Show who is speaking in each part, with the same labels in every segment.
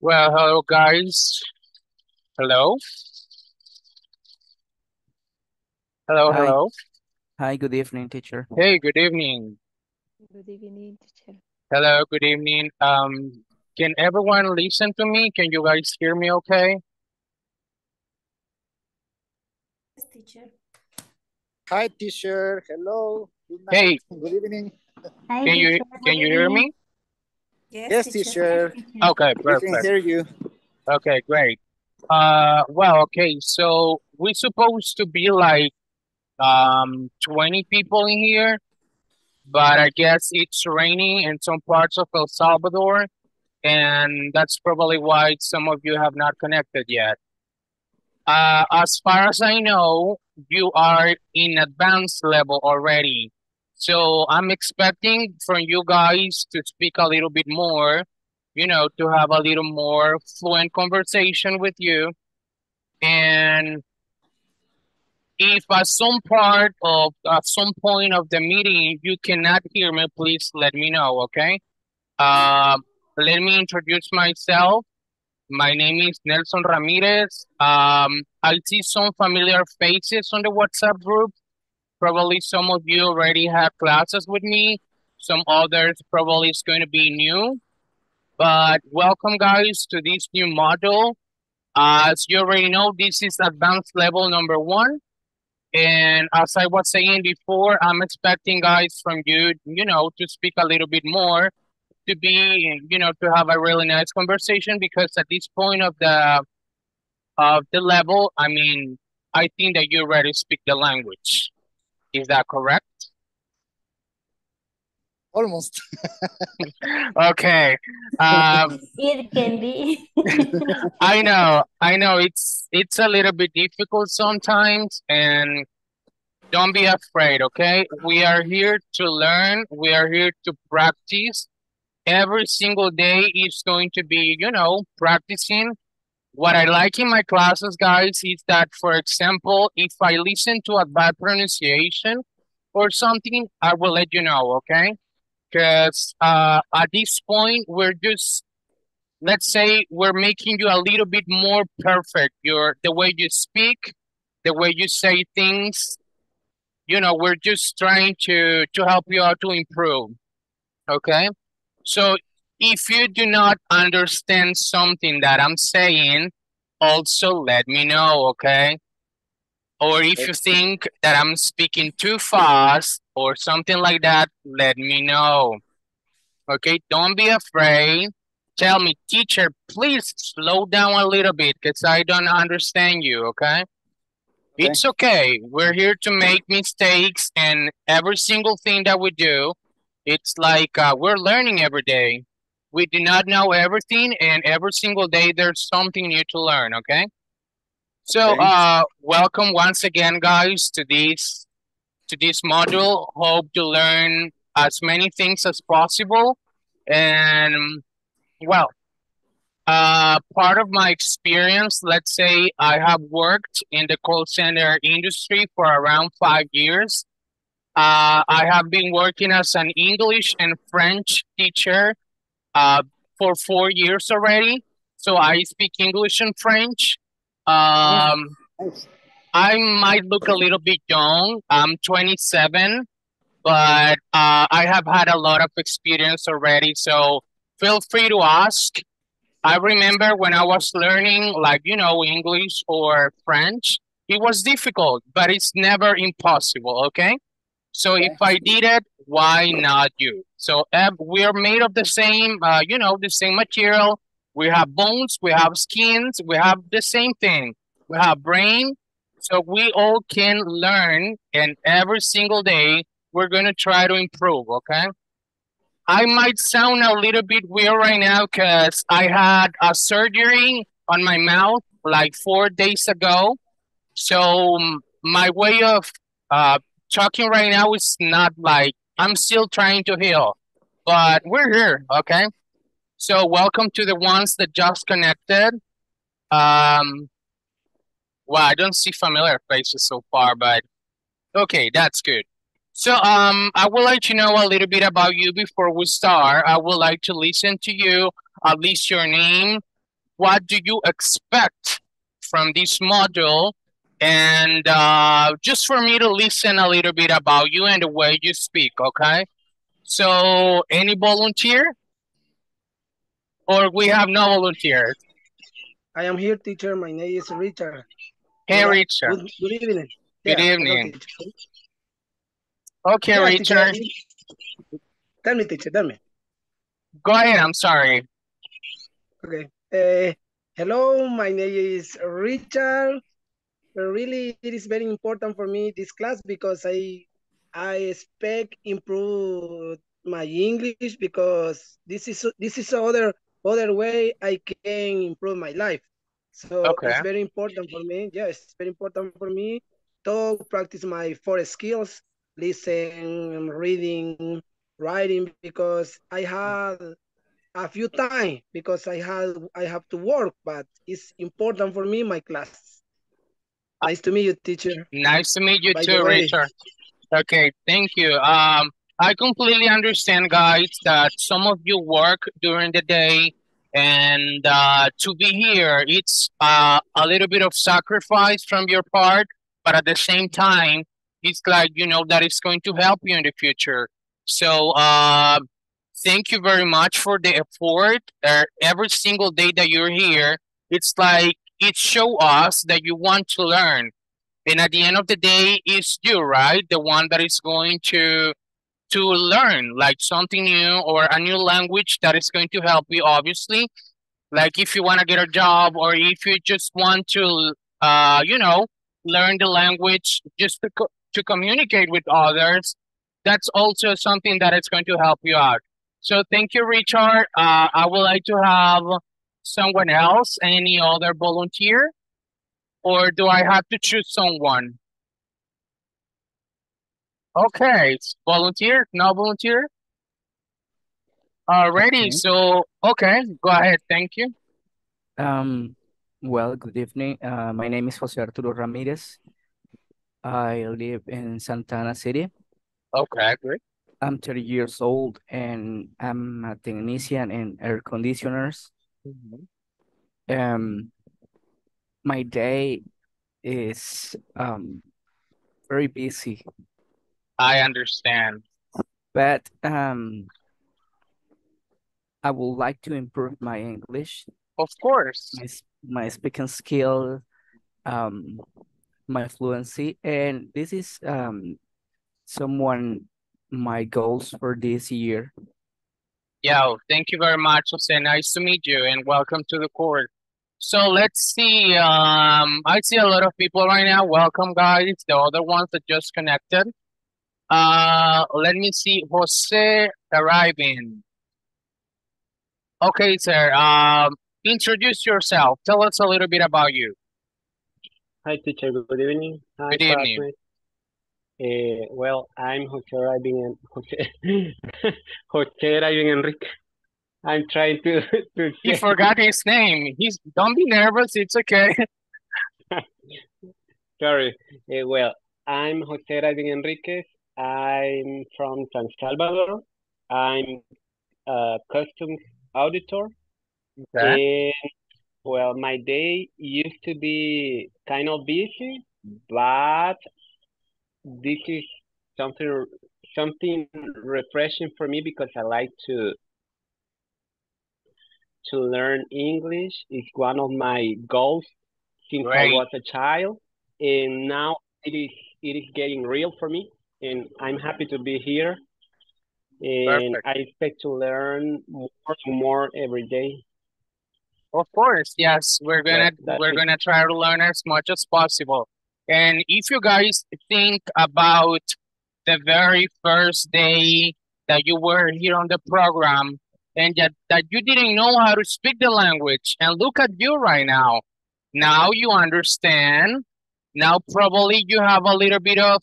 Speaker 1: Well, hello guys. Hello. Hello,
Speaker 2: Hi.
Speaker 1: hello.
Speaker 2: Hi, good evening, teacher.
Speaker 1: Hey, good evening.
Speaker 3: Good evening, teacher.
Speaker 1: Hello, good evening. Um, can everyone listen to me? Can you guys hear me okay?
Speaker 4: Yes, teacher.
Speaker 5: Hi, teacher. Hello. Good night.
Speaker 1: Hey,
Speaker 5: Good evening.
Speaker 4: Hi,
Speaker 1: can you
Speaker 4: teacher.
Speaker 1: can you hear me?
Speaker 4: Yes,
Speaker 5: Yes,
Speaker 4: teacher.
Speaker 5: teacher.
Speaker 1: Okay,
Speaker 5: We can hear you.
Speaker 1: Okay, great. Uh, well, okay, so we're supposed to be like um 20 people in here, but I guess it's raining in some parts of El Salvador, and that's probably why some of you have not connected yet. Uh, as far as I know, you are in advanced level already. So I'm expecting from you guys to speak a little bit more, you know, to have a little more fluent conversation with you. And if at some part of, at some point of the meeting, you cannot hear me, please let me know, okay? Um, let me introduce myself. My name is Nelson Ramirez. Um, I see some familiar faces on the WhatsApp group. Probably some of you already have classes with me. Some others probably is going to be new. But welcome guys to this new module. As you already know, this is advanced level number one. And as I was saying before, I'm expecting guys from you, you know, to speak a little bit more to be, you know, to have a really nice conversation because at this point of the of the level, I mean, I think that you already speak the language. Is that correct?
Speaker 5: Almost.
Speaker 1: Okay. Um,
Speaker 4: It can be.
Speaker 1: I know, I know it's it's a little bit difficult sometimes, and don't be afraid, okay? We are here to learn, we are here to practice. Every single day is going to be, you know, practicing. What I like in my classes, guys, is that, for example, if I listen to a bad pronunciation or something, I will let you know, okay? Because uh, at this point, we're just let's say we're making you a little bit more perfect. Your the way you speak, the way you say things, you know, we're just trying to to help you out to improve. Okay? So if you do not understand something that I'm saying, also let me know, okay? Or if you think that I'm speaking too fast or something like that, let me know. Okay, don't be afraid. Tell me, teacher, please slow down a little bit because I don't understand you, okay?
Speaker 5: Okay.
Speaker 1: It's okay. We're here to make mistakes and every single thing that we do, it's like uh, we're learning every day. We do not know everything and every single day there's something new to learn, okay? So
Speaker 5: Okay.
Speaker 1: uh welcome once again guys to this to this module. Hope to learn as many things as possible. And well, uh, part of my experience, let's say I have worked in the call center industry for around five years. Uh, I have been working as an English and French teacher uh, for four years already. So I speak English and French. Um, I might look a little bit young. I'm 27, but uh, I have had a lot of experience already. So feel free to ask. I remember when I was learning, like, you know, English or French, it was difficult, but it's never impossible, okay? So if I did it, why not you? So uh, we are made of the same, uh, you know, the same material. We have bones, we have skins, we have the same thing. We have brain. So we all can learn, and every single day we're gonna try to improve, okay? I might sound a little bit weird right now because I had a surgery on my mouth like four days ago. So my way of uh, talking right now is not like I'm still trying to heal, but we're here, okay? So welcome to the ones that just connected. Um, well, I don't see familiar faces so far, but okay, that's good. So, um, I would like to know a little bit about you before we start. I would like to listen to you, at least your name, what do you expect from this module and uh, just for me to listen a little bit about you and the way you speak, okay? So, any volunteer? Or we have no volunteers?
Speaker 6: I am here, teacher. My name is Richard.
Speaker 1: Hey,
Speaker 6: Good-
Speaker 1: Richard.
Speaker 6: Good, good evening.
Speaker 1: Good
Speaker 6: Yeah,
Speaker 1: evening.
Speaker 6: teacher.
Speaker 1: Okay,
Speaker 6: Yeah,
Speaker 1: Richard.
Speaker 6: I- Tell me, teacher, tell me.
Speaker 1: Go ahead. I'm sorry.
Speaker 6: Okay. Uh, hello, my name is Richard. Really, it is very important for me this class because I I expect improve my English because this is this is other other way I can improve my life. So
Speaker 1: Okay.
Speaker 6: it's very important for me. Yes, it's very important for me to practice my four skills: listen, reading, writing. Because I had a few time because I had I have to work, but it's important for me my class. Nice to meet you, teacher.
Speaker 1: Nice to meet you
Speaker 6: By
Speaker 1: too. Richard. Okay, thank you. Um, I completely understand, guys, that some of you work during the day, and uh, to be here, it's uh, a little bit of sacrifice from your part, but at the same time, it's like you know that it's going to help you in the future. So, uh, thank you very much for the effort. Uh, every single day that you're here, it's like it show us that you want to learn. And at the end of the day, it's you, right? The one that is going to to learn like something new or a new language that is going to help you, obviously. Like if you want to get a job or if you just want to, uh, you know, learn the language just to co- to communicate with others, that's also something that is going to help you out. So thank you, Richard. Uh, I would like to have someone else, any other volunteer, or do I have to choose someone? Okay, volunteer, no volunteer? Alrighty,
Speaker 2: Okay.
Speaker 1: so okay, go ahead. Thank you.
Speaker 2: Um, well, good evening. Uh, my name is Jose Arturo Ramirez. I live in Santa Ana City.
Speaker 1: Okay, great.
Speaker 2: I'm 30 years old and I'm a technician in air conditioners. Um, my day is um very busy,
Speaker 1: I understand.
Speaker 2: but um I would like to improve my English,
Speaker 1: Of course.
Speaker 2: my s- my speaking skill, um, my fluency, and this is um someone my goals for this year.
Speaker 1: Yeah, thank you very much, Jose. Nice to meet you and welcome to the court. So let's see. Um, I see a lot of people right now. Welcome, guys. The other ones that just connected. Uh, let me see. Jose arriving. Okay, sir. Um, introduce yourself. Tell us a little bit about you.
Speaker 7: Hi, teacher. Good evening. Hi,
Speaker 1: Good evening.
Speaker 7: classmates. Uh, well, I'm Jose Ivan en Jose Jose Ivan Enrique. I'm trying to to
Speaker 1: He forgot his name. He's don't be nervous. It's okay.
Speaker 7: Sorry. Uh, well, I'm Jose Ivan Enriquez. I'm from San Salvador. I'm a customs auditor.
Speaker 1: Okay.
Speaker 7: And well, my day used to be kind of busy, but this is something something refreshing for me because I like to to learn English. It's one of my goals since I was a child, and now it is it is getting real for me, and I'm happy to be here. And
Speaker 1: Perfect.
Speaker 7: I expect to learn more and more every day.
Speaker 1: Of course, yes, we're gonna we're
Speaker 7: it.
Speaker 1: gonna try to learn as much as possible. And if you guys think about the very first day that you were here on the program and that, that you didn't know how to speak the language, and look at you right now. Now you understand. Now probably you have a little bit of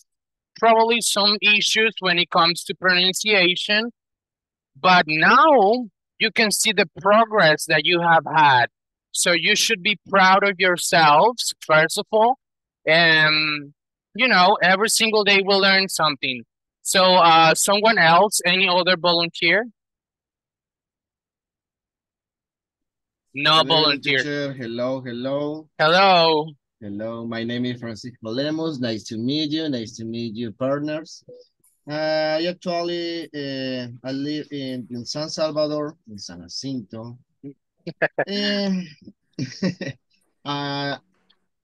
Speaker 1: probably some issues when it comes to pronunciation, but now you can see the progress that you have had. So you should be proud of yourselves, first of all. And, you know, every single day we'll learn something. So, uh, someone else, any other volunteer? No
Speaker 8: evening,
Speaker 1: volunteers.
Speaker 8: teacher. Hello, hello.
Speaker 1: Hello.
Speaker 8: Hello, my name is Francisco Lemos. Nice to meet you. Nice to meet you, partners. Uh, I actually, uh, I live in, in San Salvador, in San Jacinto. Eh, uh,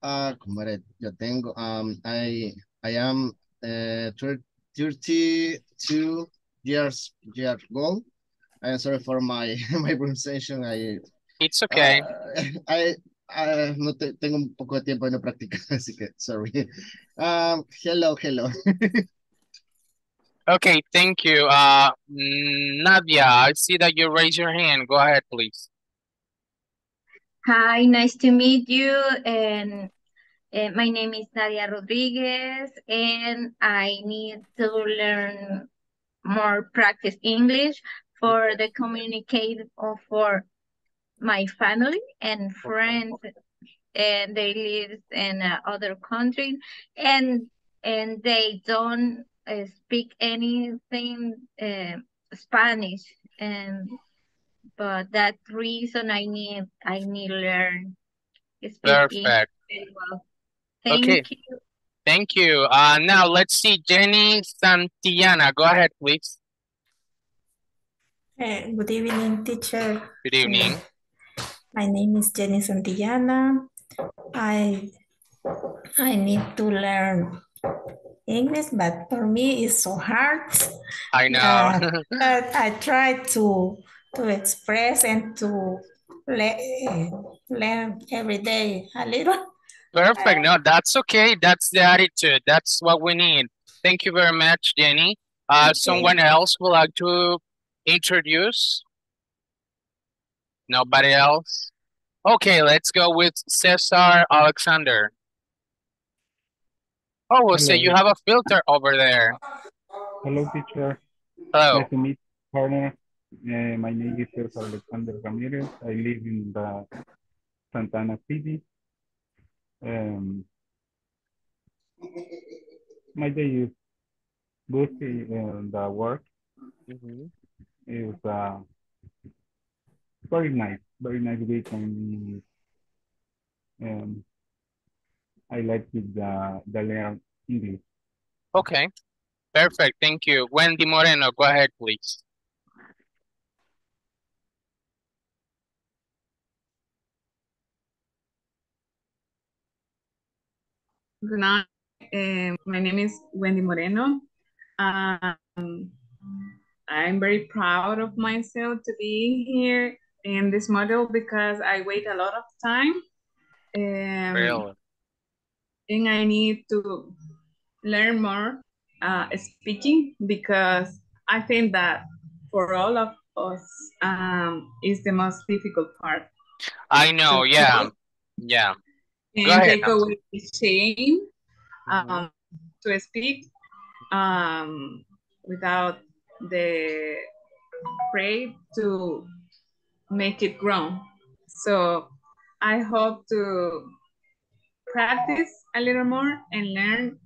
Speaker 8: uh, ¿cómo era? Yo tengo, um, I, I am uh, 32 years, years old. I'm sorry for my, my pronunciation. I,
Speaker 1: It's okay.
Speaker 8: uh, I, I no te, tengo un poco de tiempo de no practicar, así que sorry. Um, hello, hello.
Speaker 1: Okay, thank you. Uh, Nadia, I see that you raise your hand. Go ahead, please.
Speaker 4: Hi, nice to meet you. And uh, my name is Nadia Rodriguez, and I need to learn more practice English for the communicate or for my family and friends, and they live in uh, other countries, and and they don't uh, speak anything Spanish, and but that reason I need I need to learn speak
Speaker 1: Perfect.
Speaker 4: well. Thank
Speaker 1: Okay,
Speaker 4: you.
Speaker 1: thank you. Uh, now let's see Jenny Santillana. Go ahead, please.
Speaker 9: Eh, good evening, teacher.
Speaker 1: Good evening.
Speaker 9: my name is Jenny Santillana. I I need to learn English, but for me it's so hard.
Speaker 1: I know.
Speaker 9: Uh, but I try to to express and to le learn every day a little.
Speaker 1: Perfect. No, that's okay. That's the attitude. That's what we need. Thank you very much, Jenny. Uh,
Speaker 9: Okay.
Speaker 1: someone else would like to introduce? Nobody else? Okay, let's go with Cesar Alexander. Oh, so you have a filter over there.
Speaker 10: Hello, teacher.
Speaker 1: Hello.
Speaker 10: Nice to meet you, partner. Uh, my name is Cesar Alexander Ramirez. I live in the Santa Ana City. Um, my day is busy and the work
Speaker 1: Mhm.
Speaker 10: is uh, very nice, very nice weekend. Um, I like it, the, the learn English.
Speaker 1: Okay, perfect. Thank you. Wendy Moreno, go ahead, please.
Speaker 11: Good night. Uh, my name is Wendy Moreno. Um, I'm very proud of myself to be here in this model because I wait a lot of time. Um,
Speaker 1: Really?
Speaker 11: and I need to learn more uh, speaking because I think that for all of us um, is the most difficult part
Speaker 1: I know, yeah, yeah.
Speaker 11: And
Speaker 1: ahead,
Speaker 11: take away the shame
Speaker 1: Mhm.
Speaker 11: um, to speak um, without the afraid to make it grown. So I hope to practice a little more and learn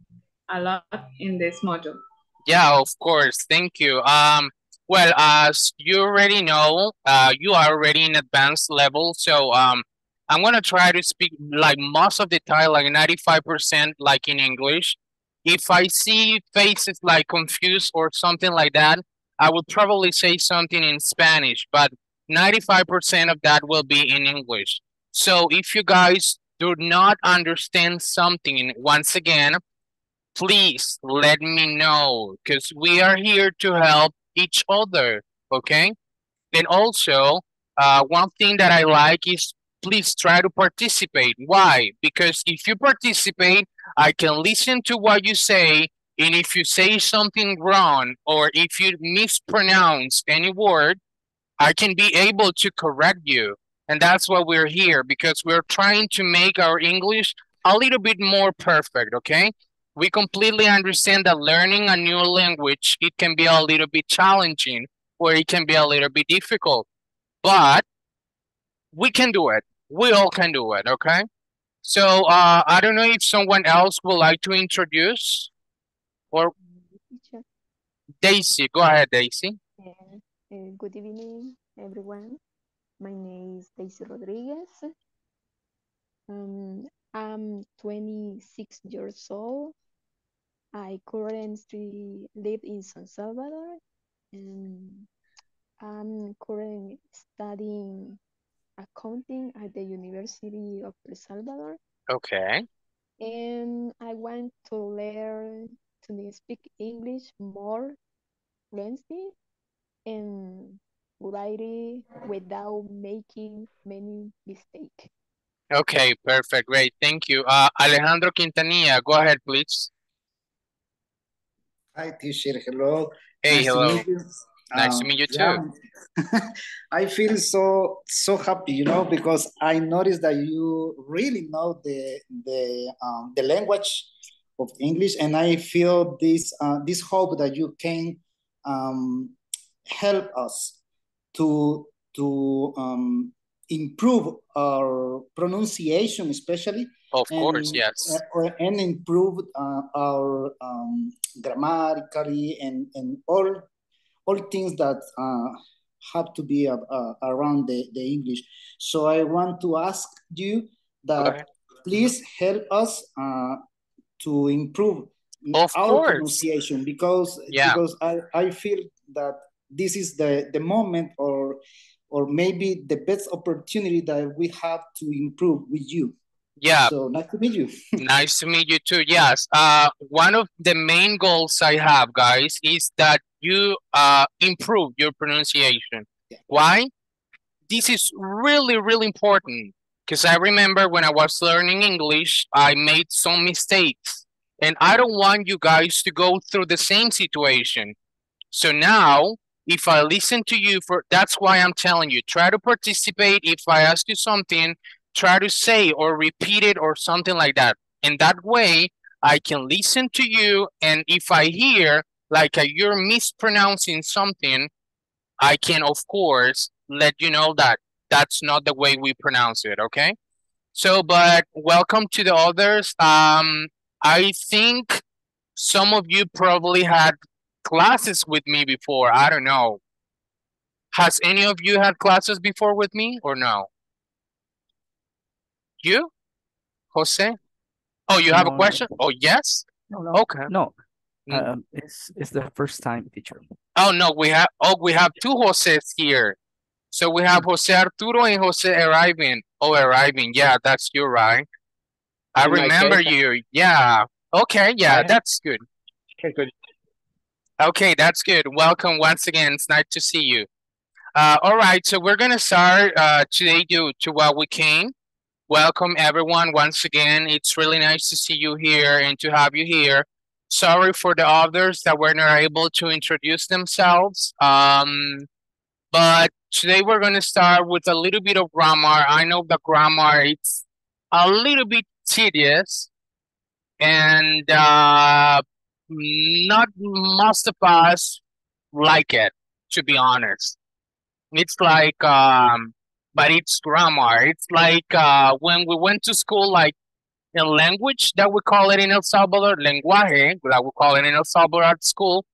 Speaker 11: a lot in this module.
Speaker 1: Yeah, of course. Thank you. Um, well, as you already know, uh, you are already in advanced level. So, um, I'm gonna try to speak like most of the time, like 95% like in English. If I see faces like confused or something like that, I would probably say something in Spanish, but 95% of that will be in English. So if you guys do not understand something, once again, please let me know because we are here to help each other, okay? And also, uh, one thing that I like is please try to participate. Why? Because if you participate, I can listen to what you say, and if you say something wrong or if you mispronounce any word, I can be able to correct you. And that's why we're here because we're trying to make our English a little bit more perfect, okay? We completely understand that learning a new language, it can be a little bit challenging or it can be a little bit difficult, but we can do it. We all can do it, okay? So uh, I don't know if someone else would like to introduce or Daisy. Go ahead, Daisy.
Speaker 3: uh, uh, good evening, everyone. my name is Daisy Rodriguez. Um, I'm 26 years old. I currently live in San Salvador and I'm currently studying accounting at the University of El Salvador.
Speaker 1: Okay.
Speaker 3: And I want to learn to speak English more fluently and write without making many mistakes.
Speaker 1: Okay, perfect. Great. Thank you. Uh, Alejandro Quintanilla, go ahead, please.
Speaker 5: Hi, teacher. Hello.
Speaker 1: Hey,
Speaker 5: Nice to
Speaker 1: hello. Nice to
Speaker 5: Um,
Speaker 1: meet you
Speaker 5: yeah,
Speaker 1: too.
Speaker 5: I feel so so happy, you know, because I noticed that you really know the the um, the language of English, and I feel this uh, this hope that you can um, help us to to um, improve our pronunciation, especially.
Speaker 1: Of course, yes.
Speaker 5: uh, and improve uh, our um, grammatically and and all all things that uh, have to be uh, uh, around the, the English. So I want to ask you that
Speaker 1: ahead.
Speaker 5: please help us uh, to improve
Speaker 1: Of
Speaker 5: our
Speaker 1: course.
Speaker 5: pronunciation because
Speaker 1: Yeah.
Speaker 5: because I, I feel that this is the, the moment or or maybe the best opportunity that we have to improve with you.
Speaker 1: Yeah.
Speaker 5: So nice to meet you.
Speaker 1: Nice to meet you too. Yes. Uh, one of the main goals I have, guys, is that you uh improve your pronunciation. Why? This is really, really important because I remember when I was learning English, I made some mistakes, and I don't want you guys to go through the same situation. So now, if I listen to you for, that's why I'm telling you, try to participate. If I ask you something, try to say or repeat it or something like that. And that way, I can listen to you. And if I hear like uh, you're mispronouncing something, I can, of course, let you know that that's not the way we pronounce it. Okay. So, but welcome to the others. Um, I think some of you probably had classes with me before. I don't know. Has any of you had classes before with me or no? You, Jose? Oh, you have a
Speaker 2: No,
Speaker 1: question? Oh, yes?
Speaker 2: no, no,
Speaker 1: Okay.
Speaker 2: no.
Speaker 1: Mm.
Speaker 2: Um, it's it's the first time, teacher.
Speaker 1: Oh, no, we have, oh, we have two Joses here. So we have Jose Arturo and Jose arriving. Oh, arriving. Yeah, that's you, right? I
Speaker 7: In
Speaker 1: remember
Speaker 7: case,
Speaker 1: you. Yeah. Okay, yeah, that's good.
Speaker 7: Okay, good.
Speaker 1: Okay, that's good. Welcome once again. It's nice to see you. Uh, all right, so we're gonna start uh, today due to what we came. Welcome everyone once again. It's really nice to see you here and to have you here. Sorry for the others that were not able to introduce themselves. Um, but today we're gonna start with a little bit of grammar. I know the grammar it's a little bit tedious and uh, not most of us like it, to be honest. It's like, um, but it's grammar. It's like uh, when we went to school, like in language that we call it in El Salvador, lenguaje, that we call it in El Salvador at school.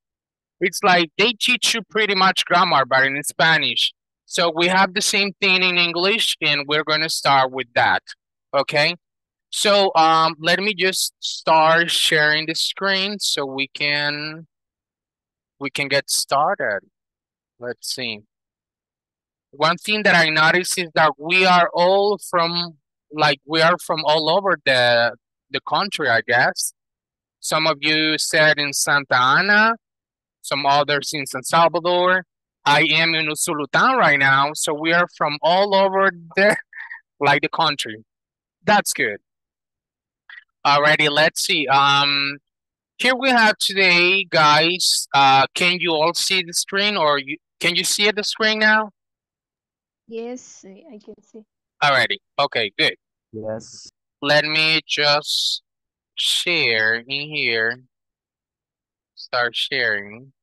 Speaker 1: It's like they teach you pretty much grammar, but in Spanish. So we have the same thing in English, and we're going to start with that. Okay. So um, let me just start sharing the screen so we can we can get started. Let's see. One thing that I noticed is that we are all from like we are from all over the the country, I guess. Some of you said in Santa Ana, some others in San Salvador. I am in Usulután right now, so we are from all over the like the country. That's good. Alrighty, let's see. Um, here we have today, guys. Uh, can you all see the screen, or you can you see the screen now?
Speaker 3: Yes, I I can see.
Speaker 1: Alrighty. Okay, good.
Speaker 2: Yes.
Speaker 1: Let me just share in here. Start sharing.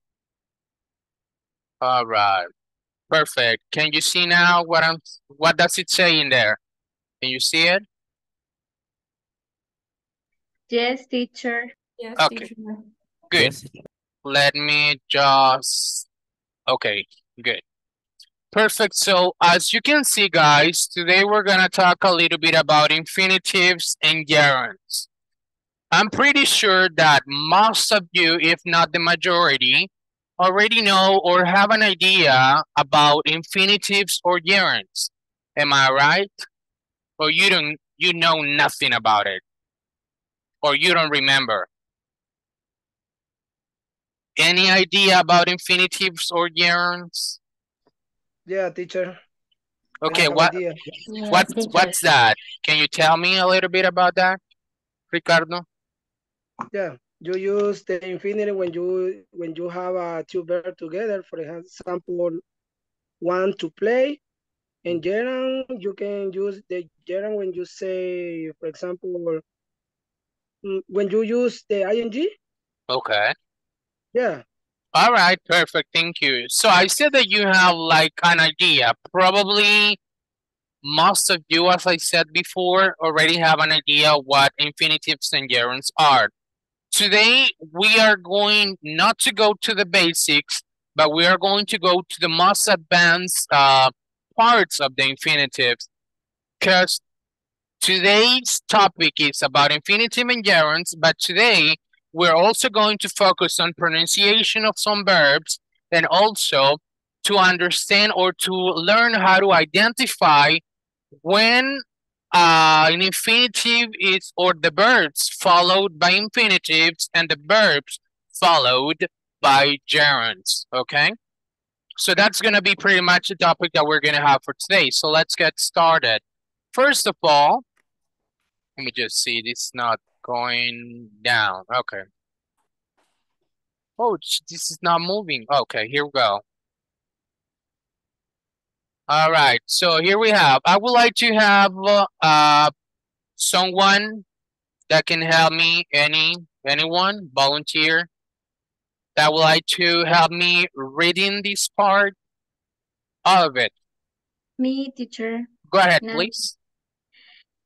Speaker 1: All right. Perfect. Can you see now what I'm what does it say in there? Can you see it?
Speaker 4: Yes, teacher.
Speaker 9: Yes,
Speaker 1: Okay.
Speaker 9: teacher.
Speaker 1: Good.
Speaker 2: Yes.
Speaker 1: Let me just okay, good. Perfect. So as you can see, guys, today we're going to talk a little bit about infinitives and gerunds. I'm pretty sure that most of you, if not the majority, already know or have an idea about infinitives or gerunds. Am I right? Or you don't you know nothing about it? Or you don't remember? Any idea about infinitives or gerunds?
Speaker 6: Yeah, teacher.
Speaker 1: Okay,
Speaker 6: have an
Speaker 1: what
Speaker 6: idea.
Speaker 1: what's what's that? Can you tell me a little bit about that, Ricardo?
Speaker 6: Yeah, you use the infinitive when you when you have a two verbs together. For example, one to play, and gerund you can use the gerund when you say, for example, mm, when you use the ing.
Speaker 1: Okay.
Speaker 6: Yeah,
Speaker 1: All right, perfect. Thank you. So I said that you have like an idea. Probably most of you, as I said before, already have an idea what infinitives and gerunds are. Today, we are going not to go to the basics, but we are going to go to the most advanced uh, parts of the infinitives. Because today's topic is about infinitive and gerunds, but today we're also going to focus on pronunciation of some verbs and also to understand or to learn how to identify when uh, an infinitive is or the verbs followed by infinitives and the verbs followed by gerunds, okay? So that's going to be pretty much the topic that we're going to have for today. So let's get started. First of all, let me just see, this not going down. Okay. Oh, this is not moving. Okay, here we go. All right, so here we have, I would like to have uh, uh, someone that can help me, any, anyone, volunteer, that would like to help me reading this part, all of it.
Speaker 4: Me, teacher.
Speaker 1: Go ahead,
Speaker 4: No.
Speaker 1: please.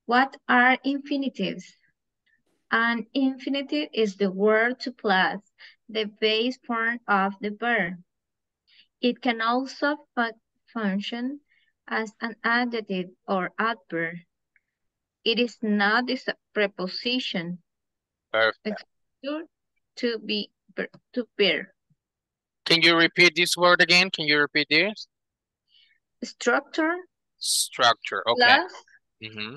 Speaker 4: What are infinitives? An infinitive is the word to plus the base form of the verb. It can also fu- function as an adjective or adverb. It is not a preposition.
Speaker 1: Perfect.
Speaker 4: To be to bear.
Speaker 1: Can you repeat this word again? Can you repeat this?
Speaker 4: Structure
Speaker 1: Structure, okay.
Speaker 4: plus
Speaker 1: Mm-hmm,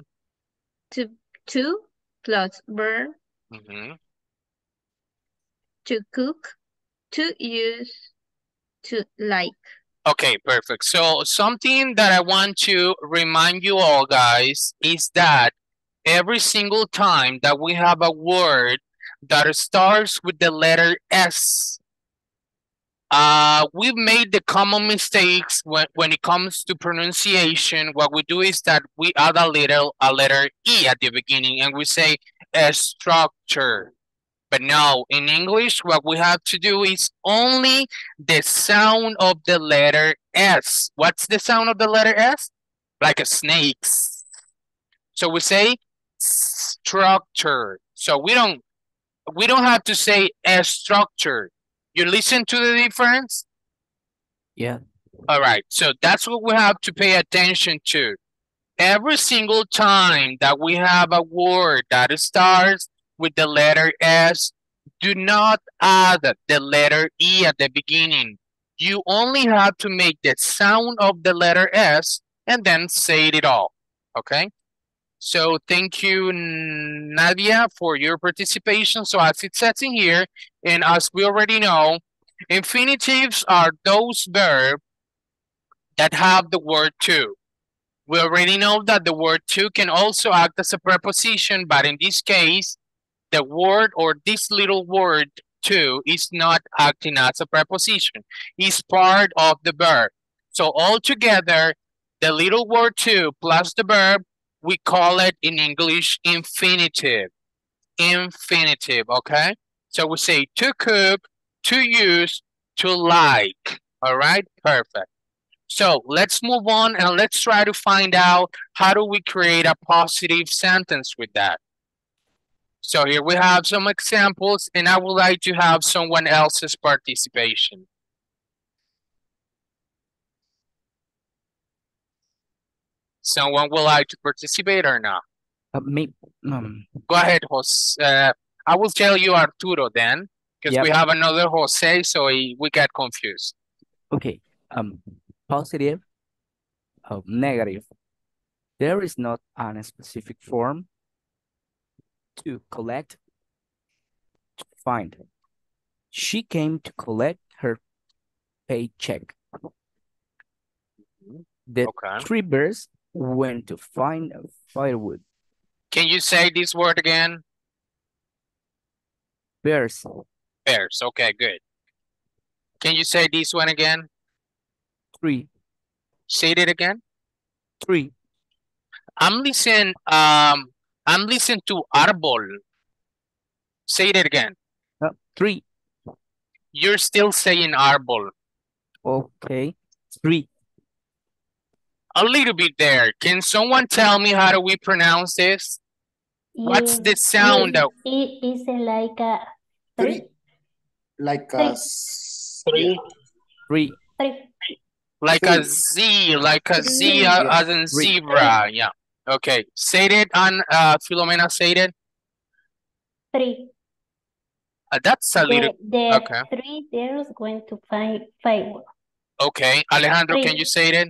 Speaker 4: to to plus verb
Speaker 1: mm-hmm.
Speaker 4: to cook, to use, to like.
Speaker 1: Okay, perfect. So something that I want to remind you all guys is that every single time that we have a word that starts with the letter S, uh, we've made the common mistakes when, when it comes to pronunciation. What we do is that we add a little a letter E at the beginning and we say a structure. But no, in English, what we have to do is only the sound of the letter S. What's the sound of the letter S? Like a snake. So we say structure. So we don't we don't have to say a structure. You listen to the difference?
Speaker 2: Yeah.
Speaker 1: All right. So that's what we have to pay attention to. Every single time that we have a word that starts with the letter S, do not add the letter E at the beginning. You only have to make the sound of the letter S and then say it all. Okay? So thank you, Nadia, for your participation. So as it says in here, and as we already know, infinitives are those verbs that have the word to. We already know that the word to can also act as a preposition, but in this case, the word or this little word to is not acting as a preposition. It's part of the verb. So altogether, the little word to plus the verb, we call it in English infinitive. Infinitive, okay? So we say to cook, to use, to like. All right, perfect. So let's move on and let's try to find out how do we create a positive sentence with that. So here we have some examples and I would like to have someone else's participation. Someone would like to participate or not?
Speaker 2: Uh, me, um,
Speaker 1: Go ahead, Jose. Uh, I will tell you Arturo then, because we have another Jose, so we we get confused.
Speaker 2: okay. Um, positive, uh, negative. There is not a specific form to collect, to find. She came to collect her paycheck. The
Speaker 1: Okay.
Speaker 2: three bears went to find firewood.
Speaker 1: Can you say this word again?
Speaker 2: Bears,
Speaker 1: Bears. Okay, good. Can you say this one again?
Speaker 2: three,
Speaker 1: Say it again.
Speaker 2: three,
Speaker 1: I'm listening. Um, I'm listening to árbol. Say it again.
Speaker 2: uh, three.
Speaker 1: You're still saying árbol.
Speaker 2: Okay, three.
Speaker 1: A little bit there. Can someone tell me how do we pronounce this? What's the sound of
Speaker 12: It is like a
Speaker 5: Three. Like
Speaker 12: Three.
Speaker 5: a s-
Speaker 7: Three.
Speaker 2: Three.
Speaker 12: three.
Speaker 1: like a
Speaker 5: Three.
Speaker 1: Z, like a Z
Speaker 12: Three.
Speaker 1: uh, as in
Speaker 2: Three.
Speaker 1: zebra. Yeah. Okay. Say it on uh Filomena, say it.
Speaker 12: Three.
Speaker 1: Uh, that's a little
Speaker 12: The, the
Speaker 1: okay.
Speaker 12: three bears went to find firewood.
Speaker 1: Okay. Alejandro, can you say it?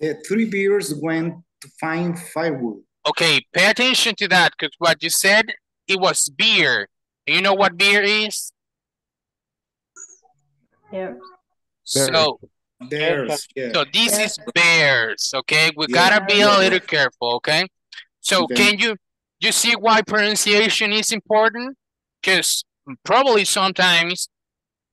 Speaker 5: The three bears went to find firewood.
Speaker 1: Okay, pay attention to that because what you said, it was beer. You know what beer is?
Speaker 12: Bears.
Speaker 1: So,
Speaker 5: Bears, yeah.
Speaker 1: so this is bears, okay? We
Speaker 5: Yeah.
Speaker 1: gotta be a little careful, okay? So
Speaker 5: Okay.
Speaker 1: can you, you see why pronunciation is important? Because probably sometimes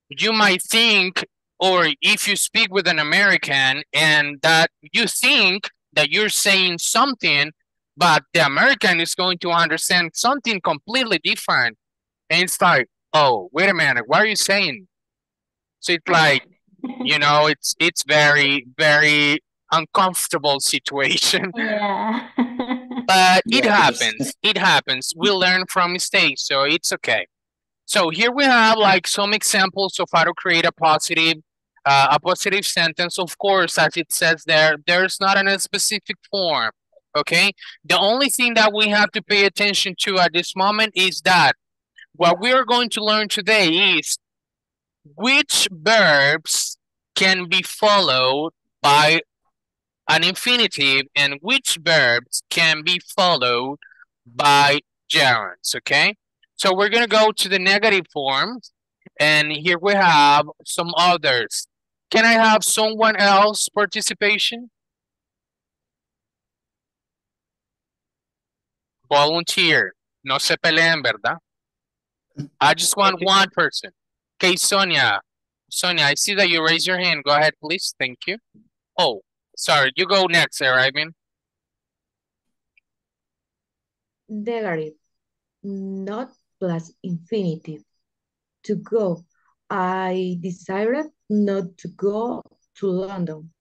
Speaker 1: you might think, or if you speak with an American and that you think that you're saying something, but the American is going to understand something completely different. And it's like, oh, wait a minute, what are you saying? So it's like, you know, it's it's very, very uncomfortable situation.
Speaker 12: Yeah.
Speaker 1: But it
Speaker 5: Yes.
Speaker 1: happens. It happens. We learn from mistakes, so it's okay. So here we have like some examples of how to create a positive, uh, a positive sentence. Of course, as it says there, there's not a specific form. Okay. The only thing that we have to pay attention to at this moment is that what we are going to learn today is which verbs can be followed by an infinitive and which verbs can be followed by gerunds, okay? So we're gonna go to the negative forms and here we have some others. Can I have someone else participation? Volunteer. No se peleen, ¿verdad? I just want one person. Okay, Sonia. Sonia, I see that you raise your hand. Go ahead, please. Thank you. Oh, sorry. You go next, Sarah. I mean,
Speaker 13: Negative, not plus infinitive. To go. I decided not to go to London.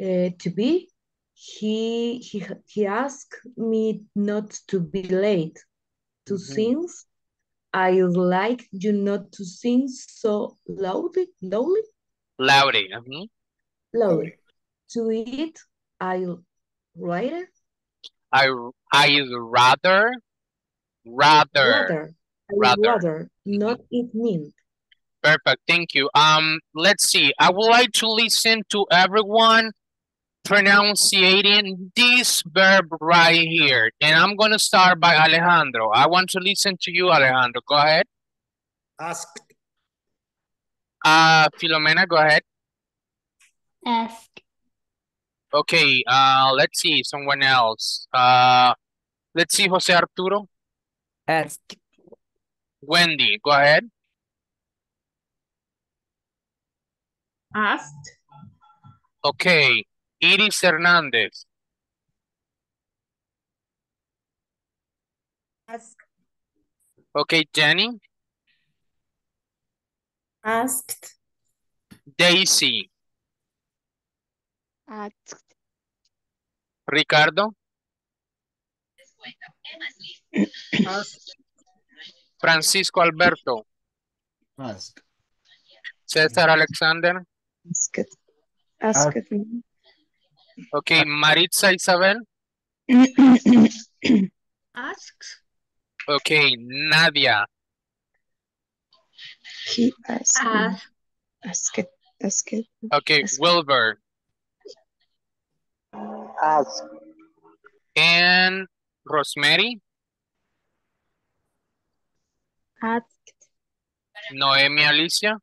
Speaker 13: Uh, to be, he he he asked me not to be late. To
Speaker 1: Mhm.
Speaker 13: sing, I like you not to sing so loudly, loudly,
Speaker 1: Laude. mhm.
Speaker 13: loudly. To eat, I rather,
Speaker 1: I I rather rather
Speaker 13: rather, I
Speaker 1: rather.
Speaker 13: rather not eat meat.
Speaker 1: Perfect. Thank you. Um, let's see. I would like to listen to everyone pronouncing this verb right here. And I'm gonna start by Alejandro. I want to listen to you, Alejandro. Go ahead.
Speaker 5: Ask.
Speaker 1: Uh, Filomena, go ahead.
Speaker 12: Ask.
Speaker 1: Okay, uh, let's see, someone else. Uh, let's see, Jose Arturo.
Speaker 2: Ask.
Speaker 1: Wendy, go ahead.
Speaker 11: Asked.
Speaker 1: Okay, Iris Hernandez.
Speaker 9: Ask.
Speaker 1: Okay, Jenny.
Speaker 9: Asked.
Speaker 1: Daisy.
Speaker 3: Asked.
Speaker 1: Ricardo. Francisco Alberto. Ah. Okay, Maritza Isabel.
Speaker 14: Asks.
Speaker 1: Okay, Nadia.
Speaker 15: He asked me.
Speaker 14: Ask.
Speaker 15: Asked. Asked.
Speaker 1: Okay, Wilbur.
Speaker 16: Ask.
Speaker 1: And Rosemary.
Speaker 15: Ask.
Speaker 1: Noemi Alicia.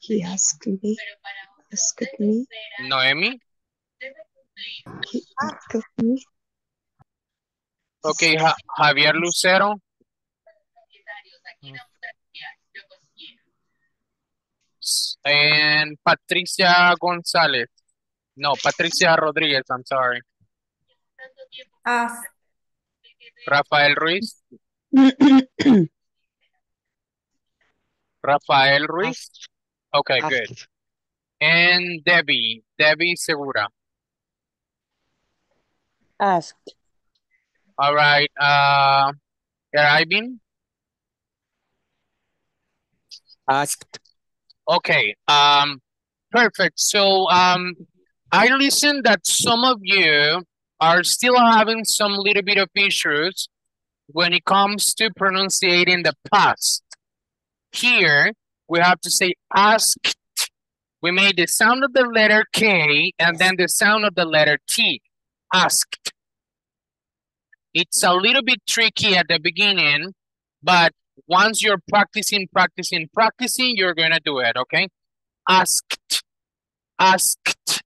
Speaker 15: He asked me. Asked me.
Speaker 1: Noemi.
Speaker 15: He asked me.
Speaker 1: Okay, Ja- Javier Lucero. And Patricia Gonzalez. No, Patricia Rodriguez, I'm sorry.
Speaker 9: Ask.
Speaker 1: Rafael Ruiz. Rafael Ruiz. Okay, good. And Debbie, Debbie Segura.
Speaker 16: Asked.
Speaker 1: All right, uh, Ivan.
Speaker 16: Asked.
Speaker 1: Okay, um, perfect. So, um, I listened that some of you are still having some little bit of issues when it comes to pronunciating the past. Here, we have to say asked. We made the sound of the letter K and then the sound of the letter T. Asked. It's a little bit tricky at the beginning, but once you're practicing, practicing, practicing, you're gonna do it, okay? Asked, asked.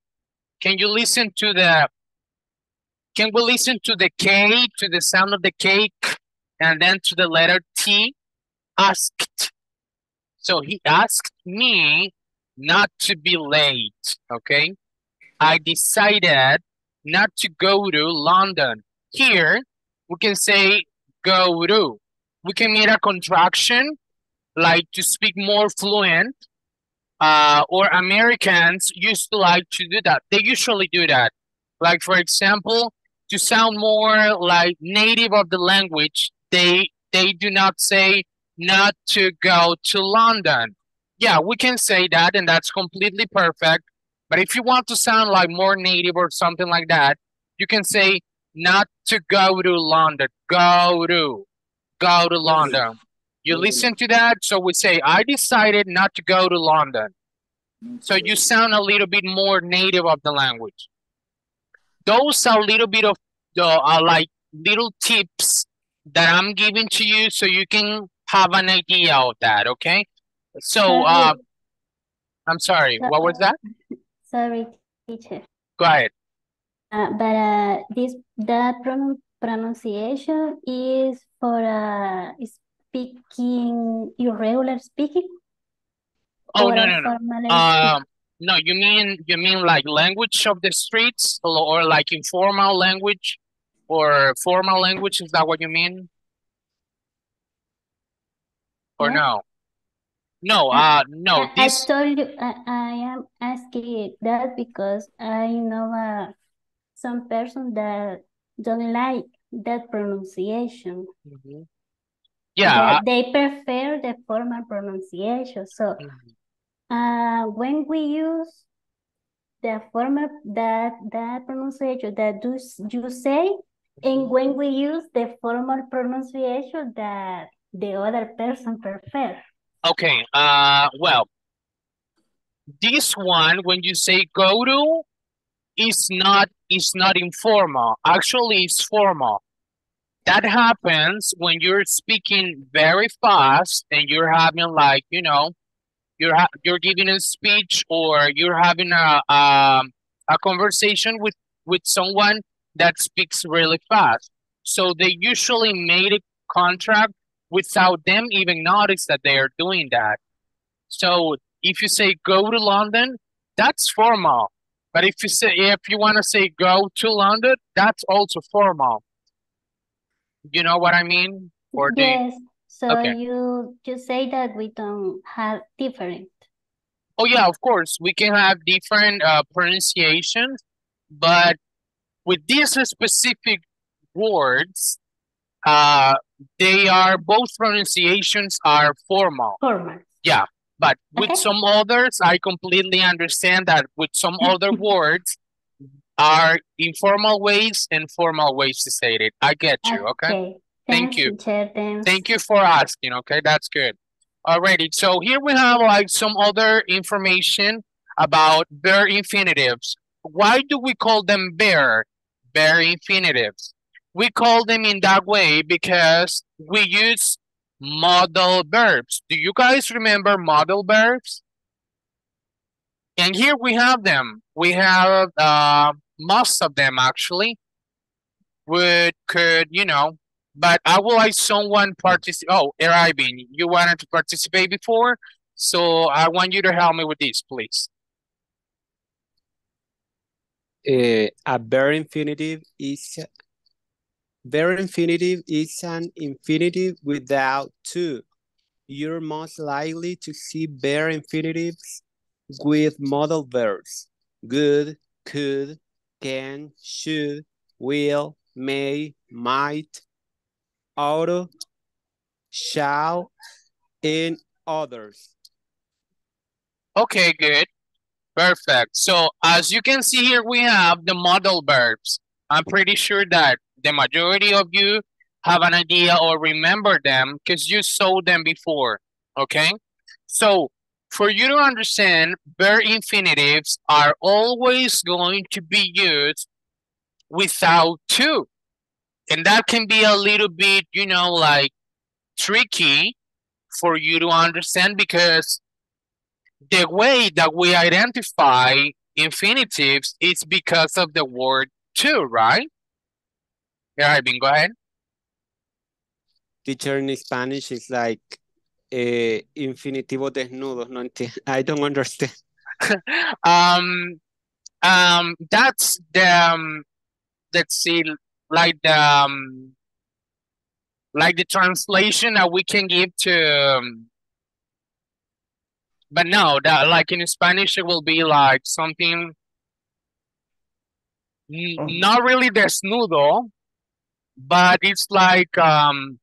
Speaker 1: Can you listen to the, can we listen to the K, to the sound of the k, and then to the letter T? Asked. So he asked me not to be late, okay? I decided not to go to London. Here, we can say go to. We can make a contraction, like to speak more fluent, uh, or Americans used to like to do that. They usually do that. Like, for example, to sound more like native of the language, they they do not say not to go to London. Yeah, we can say that, and that's completely perfect. But if you want to sound like more native or something like that, you can say not to go to London. Go to, go to London. You listen to that, so we say, I decided not to go to London. So you sound a little bit more native of the language. Those are a little bit of the uh, like little tips that I'm giving to you so you can have an idea of that, okay? So, uh, I'm sorry, what was that?
Speaker 12: Sorry, teacher.
Speaker 1: Go ahead.
Speaker 12: Uh, but uh, this that pronun pronunciation is for uh, speaking irregular speaking
Speaker 1: Oh, no, no, no. Um, no, you mean you mean like language of the streets or like informal language or formal language? Is that what you mean? Or
Speaker 12: Yeah.
Speaker 1: no? No,
Speaker 12: Uh,
Speaker 1: no,
Speaker 12: I, I told you I, I am asking that because I know uh, some person that don't like that pronunciation.
Speaker 1: Mhm. yeah, uh,
Speaker 12: they prefer the formal pronunciation. So uh, when we use the formal that that pronunciation that do, you say, and when we use the formal pronunciation that the other person prefer.
Speaker 1: okay, uh, well, this one, when you say go to, is not, is not informal. Actually, it's formal. That happens when you're speaking very fast and you're having like, you know, you're you're giving a speech or you're having a um a conversation with with someone that speaks really fast. So they usually made a contract without them even notice that they are doing that. So if you say go to London, that's formal. But if you say if you want to say go to London, that's also formal. You know what I mean? Or
Speaker 12: Yes, so
Speaker 1: okay.
Speaker 12: you you say that we don't have different.
Speaker 1: Oh yeah, of course. We can have different uh, pronunciations, but with these specific words, uh, they are both pronunciations are formal.
Speaker 12: Formal.
Speaker 1: Yeah, But with
Speaker 12: Okay.
Speaker 1: some others, I completely understand that with some other words are informal ways and formal ways to say it. I get you, okay?
Speaker 12: Okay.
Speaker 1: Thank you.
Speaker 12: teacher.
Speaker 1: Thank you for asking, okay? That's good. Alrighty, so here we have like some other information about bare infinitives. Why do we call them bare? Bare infinitives. We call them in that way because we use modal verbs. Do you guys remember modal verbs? And here we have them. We have uh, most of them actually. Would could you know? But I would like someone participate. Oh, Eribin, you wanted to participate before, so I want you to help me with this, please.
Speaker 16: Uh, a bare infinitive is bare infinitive is an infinitive without to. You're most likely to see bare infinitives with modal verbs. Good, could, can, should, will, may, might, ought, shall, and others.
Speaker 1: Okay, good. Perfect. So as you can see here, we have the modal verbs. I'm pretty sure that the majority of you have an idea or remember them because you saw them before. Okay. So for you to understand, bare infinitives are always going to be used without two. And that can be a little bit, you know, like tricky for you to understand because the way that we identify infinitives is because of the word to, right? Yeah, Ivan, go ahead.
Speaker 16: Teacher in Spanish is like eh, infinitivo desnudos. No I don't understand.
Speaker 1: um, um, that's the um, let's see, like the um, like the translation that we can give to. Um, but no, that like in Spanish it will be like something n- not really desnudo, but it's like um,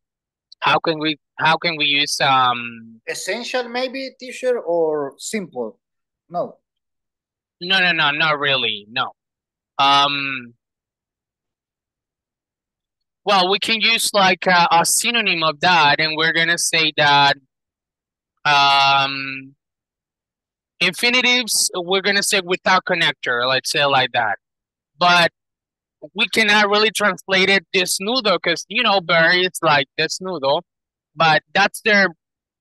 Speaker 1: how can we how can we use um
Speaker 5: Essential maybe teacher or simple? No.
Speaker 1: No, no, no, not really. No. Um, well, we can use like a, a synonym of that, and we're gonna say that um, infinitives, we're gonna say without connector, let's say like that. But we cannot really translate it desnudo because, you know, Barry, it's like desnudo, but that's their,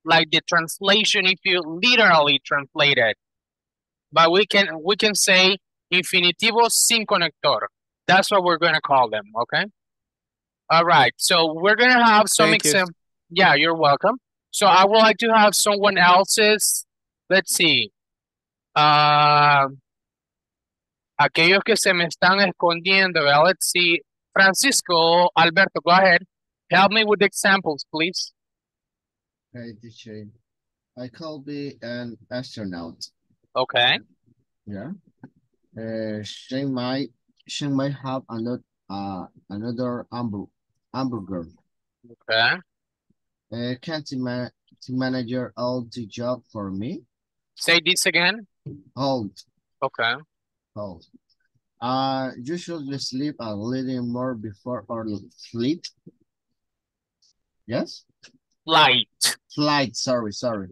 Speaker 1: like the translation if you literally translate it. But we can we can say infinitivo sin conector. That's what we're gonna call them, okay? All right, so we're gonna have some
Speaker 16: Thank you.
Speaker 1: Yeah, you're welcome. So I would like to have someone else's. Let's see. Uh, aquellos que se me están escondiendo. Well, let's see. Francisco, Alberto, go ahead. Help me with examples, please.
Speaker 8: Okay, teacher. I could be an astronaut.
Speaker 1: Okay.
Speaker 8: Yeah. Uh, she might she might have another uh another hamburger hamburger.
Speaker 1: Okay.
Speaker 8: Uh, can the ma the manager hold the job for me?
Speaker 1: Say this again.
Speaker 8: Hold,
Speaker 1: Okay.
Speaker 8: Hold. Uh, you should sleep a little more before or flight. Yes?
Speaker 1: Light.
Speaker 8: Flight, sorry, sorry.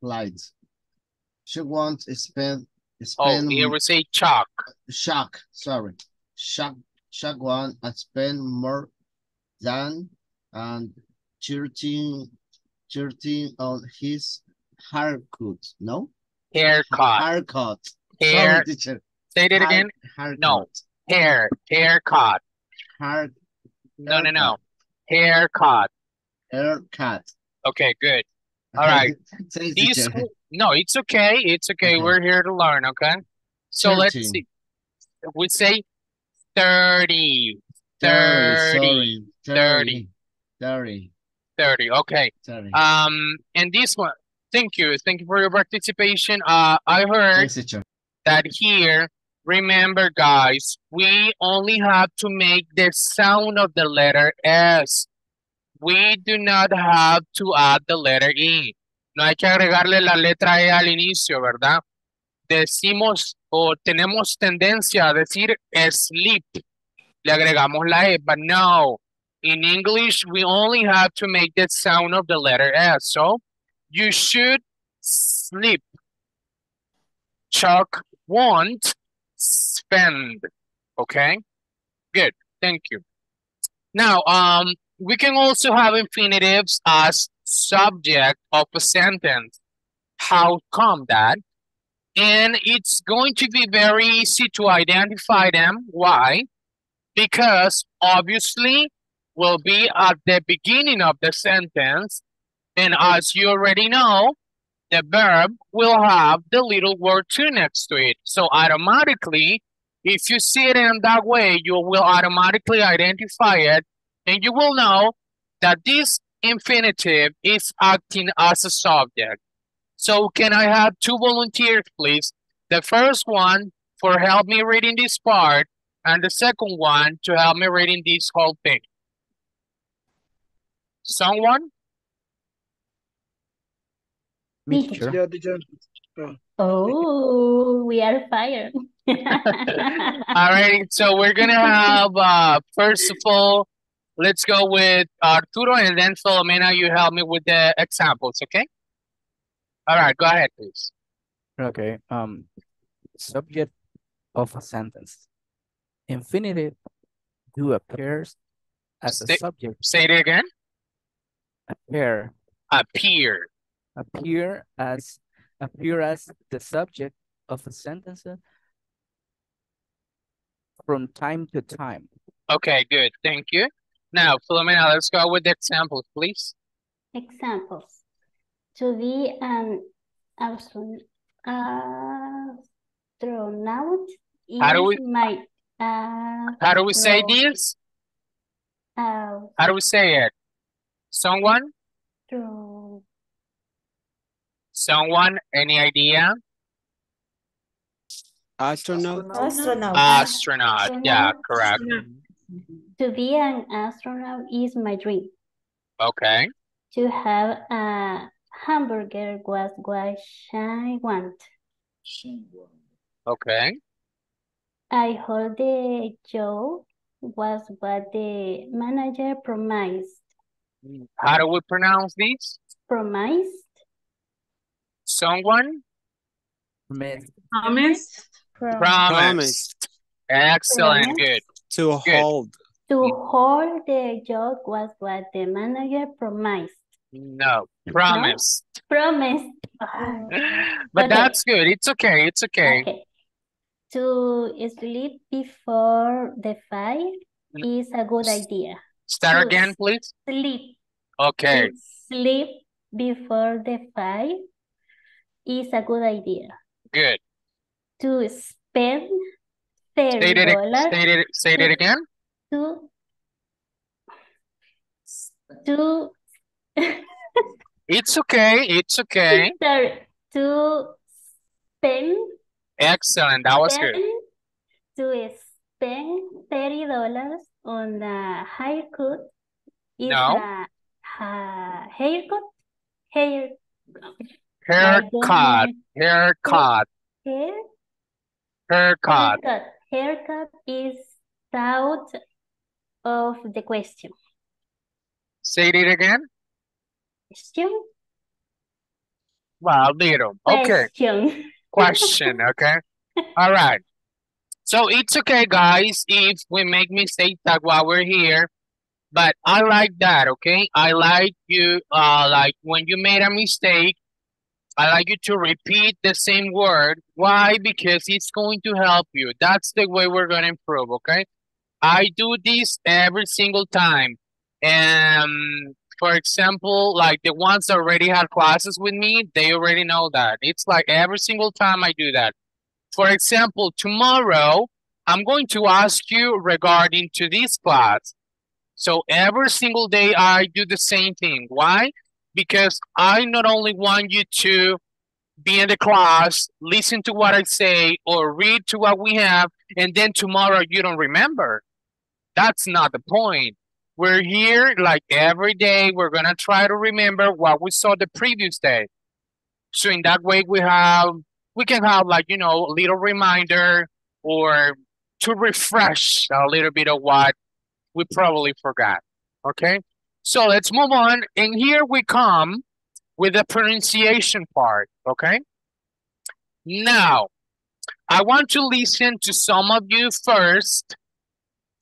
Speaker 8: Flight. She won't spend
Speaker 1: Oh,
Speaker 8: spend
Speaker 1: here we say chalk.
Speaker 8: shock, sorry. Shock shock one and spend more than and 13, 13 on his haircut. No?
Speaker 1: Haircut.
Speaker 8: Haircut.
Speaker 1: Hair.
Speaker 8: Sorry, teacher.
Speaker 1: Say
Speaker 8: Hair-
Speaker 1: again.
Speaker 8: Haircut.
Speaker 1: No. Hair. Haircut.
Speaker 8: Hair,
Speaker 1: No, no, no. Haircut.
Speaker 8: haircut.
Speaker 1: Okay, good. All right. These, no, it's okay. It's okay.
Speaker 8: Okay.
Speaker 1: We're here to learn, okay? So let's see. We say 30,
Speaker 8: 30,
Speaker 1: 30, 30,
Speaker 8: 30.
Speaker 1: 30. Okay.
Speaker 8: 30.
Speaker 1: Um, and this one, thank you. Thank you for your participation. Uh, I heard that here, remember guys, we only have to make the sound of the letter S. We do not have to add the letter E. No hay que agregarle la letra E al inicio, ¿verdad? Decimos o tenemos tendencia a decir sleep. Le agregamos la E, but no. In English, we only have to make the sound of the letter S. So, you should sleep. Chuck won't spend. Okay? Good. Thank you. Now, um, we can also have infinitives as subject of a sentence. How come that? And it's going to be very easy to identify them. Why? Because obviously will be at the beginning of the sentence. And as you already know, the verb will have the little word to next to it. So automatically, if you see it in that way, you will automatically identify it and you will know that this infinitive is acting as a subject. So can I have two volunteers, please? The first one for help me reading this part and the second one to help me reading this whole thing. Someone?
Speaker 2: Me,
Speaker 12: Teacher.
Speaker 2: teacher.
Speaker 6: Yeah, teacher. Oh.
Speaker 12: Oh, we are fired.
Speaker 1: All right, so we're gonna have uh first of all, let's go with Arturo and then Filomena, you help me with the examples, okay? All right, go ahead, please.
Speaker 2: Okay. Um, subject of a sentence. Infinitive do appears as a
Speaker 1: Say-
Speaker 2: subject.
Speaker 1: Say it again.
Speaker 2: Appear.
Speaker 1: Appear.
Speaker 2: Appear as appear as the subject of a sentence from time to time.
Speaker 1: Okay, good, thank you. Now, Filomena, let's go with the examples, please.
Speaker 12: Examples. To be an astron astronaut
Speaker 1: How do we-
Speaker 12: my uh,
Speaker 1: How do we say this?
Speaker 12: uh,
Speaker 1: How do we say it? Someone?
Speaker 12: astro-
Speaker 1: Someone? Any idea?
Speaker 16: Astronaut.
Speaker 9: Astronaut.
Speaker 1: Astronaut. Yeah,
Speaker 12: Astronaut.
Speaker 1: correct.
Speaker 12: To be an astronaut is my dream.
Speaker 1: Okay.
Speaker 12: To have a hamburger was what I want.
Speaker 1: Okay.
Speaker 12: I hold the job was what the manager promised.
Speaker 1: How do we pronounce this?
Speaker 12: Promised?
Speaker 1: Someone?
Speaker 2: Promise.
Speaker 11: Promise.
Speaker 1: Promised. Excellent.
Speaker 12: Promise.
Speaker 1: Good.
Speaker 16: To
Speaker 1: Good.
Speaker 16: hold.
Speaker 12: To hold the job was what the manager promised.
Speaker 1: No. Promised.
Speaker 12: Promised. Ah,
Speaker 1: But
Speaker 12: Okay.
Speaker 1: that's good. It's okay. It's okay.
Speaker 12: Okay. To sleep before the fight is a good idea.
Speaker 1: Start
Speaker 12: To
Speaker 1: again, please.
Speaker 12: Sleep.
Speaker 1: Okay.
Speaker 12: To sleep before the five is a good idea.
Speaker 1: Good.
Speaker 12: To spend
Speaker 1: Say
Speaker 12: thirty
Speaker 1: it,
Speaker 12: dollars
Speaker 1: say it, say it again.
Speaker 12: to to
Speaker 1: It's okay. It's okay.
Speaker 12: to spend
Speaker 1: Excellent. That was good.
Speaker 12: to spend thirty dollars on a haircut is
Speaker 1: No.
Speaker 12: a, a uh, haircut hair
Speaker 1: Haircut. Haircut.
Speaker 12: hair
Speaker 1: Haircut.
Speaker 12: haircut haircut is out of the question.
Speaker 1: Say it again.
Speaker 12: Question?
Speaker 1: Well, little. Okay.
Speaker 12: Question.
Speaker 1: Question. Okay. All right. So it's okay, guys, if we make mistakes that while we're here. But I like that, okay? I like you, uh, like when you made a mistake, I like you to repeat the same word. Why? Because it's going to help you. That's the way we're going to improve, okay? I do this every single time. And for example, like the ones that already had classes with me, they already know that. It's like every single time I do that. For example, tomorrow, I'm going to ask you regarding to this class. So every single day I do the same thing. Why? Because I not only want you to be in the class, listen to what I say, or read to what we have, and then tomorrow you don't remember. That's not the point. We're here like every day. We're gonna try to remember what we saw the previous day. So in that way, we have we can have like you know a little reminder or to refresh a little bit of what we probably forgot. Okay, so let's move on. And here we come with the pronunciation part. Okay, now I want to listen to some of you first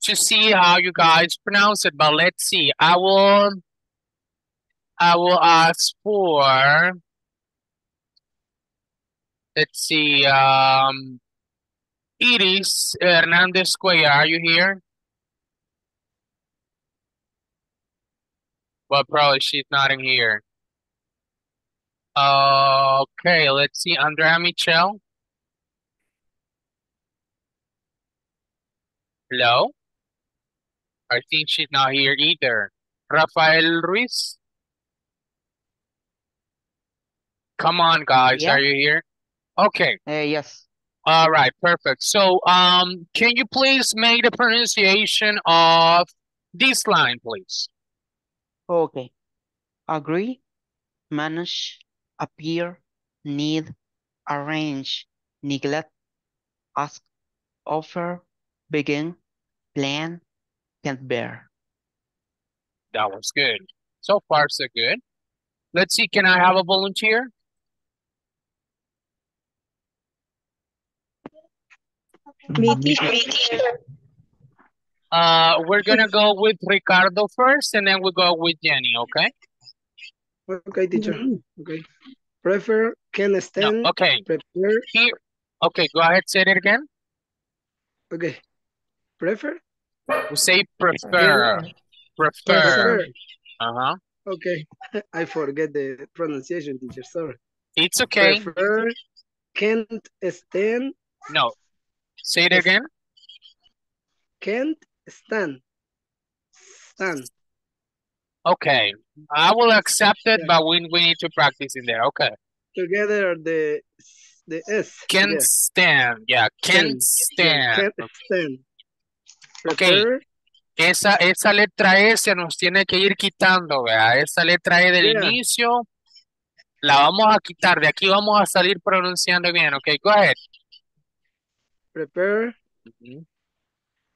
Speaker 1: to see how you guys pronounce it. But let's see. I will I will ask for let's see um Iris Hernandez Cuellar, are you here? Well, probably she's not in here. Okay, let's see. Andrea Michelle. Hello? I think she's not here either. Rafael Ruiz? Come on, guys.
Speaker 14: Yeah.
Speaker 1: Are you here? Okay.
Speaker 14: Uh, yes.
Speaker 1: All right, perfect. So, um, can you please make the pronunciation of this line, please?
Speaker 14: Okay. Agree, manage, appear, need, arrange, neglect, ask, offer, begin, plan, can't bear.
Speaker 1: That was good. So far, so good. Let's see, can I have a volunteer?
Speaker 15: Me teacher.
Speaker 1: Uh, we're gonna go with Ricardo first, and then we'll go with Jenny, okay?
Speaker 6: Okay, teacher. Okay. Prefer, can stand,
Speaker 1: No, okay.
Speaker 6: prepare.
Speaker 1: Here. Okay, go ahead, say it again.
Speaker 6: Okay. Prefer?
Speaker 1: We say prefer. Prefer.
Speaker 6: Prefer.
Speaker 1: Uh-huh.
Speaker 6: Okay. I forget the pronunciation, teacher. Sorry.
Speaker 1: It's okay.
Speaker 6: Prefer, can't stand,
Speaker 1: No. Say it again.
Speaker 6: can't stand. Stand.
Speaker 1: Okay. I will accept it, but we, we need to practice in there. Okay.
Speaker 6: Together the the S.
Speaker 1: Can't
Speaker 6: together.
Speaker 1: stand. Yeah, can't stand.
Speaker 6: Can't stand.
Speaker 1: Okay. Esa, esa letra E se nos tiene que ir quitando, vea. Esa letra E del
Speaker 6: Yeah.
Speaker 1: inicio la vamos a quitar. De aquí vamos a salir pronunciando bien. Okay, go ahead.
Speaker 6: prepare,
Speaker 1: Mhm.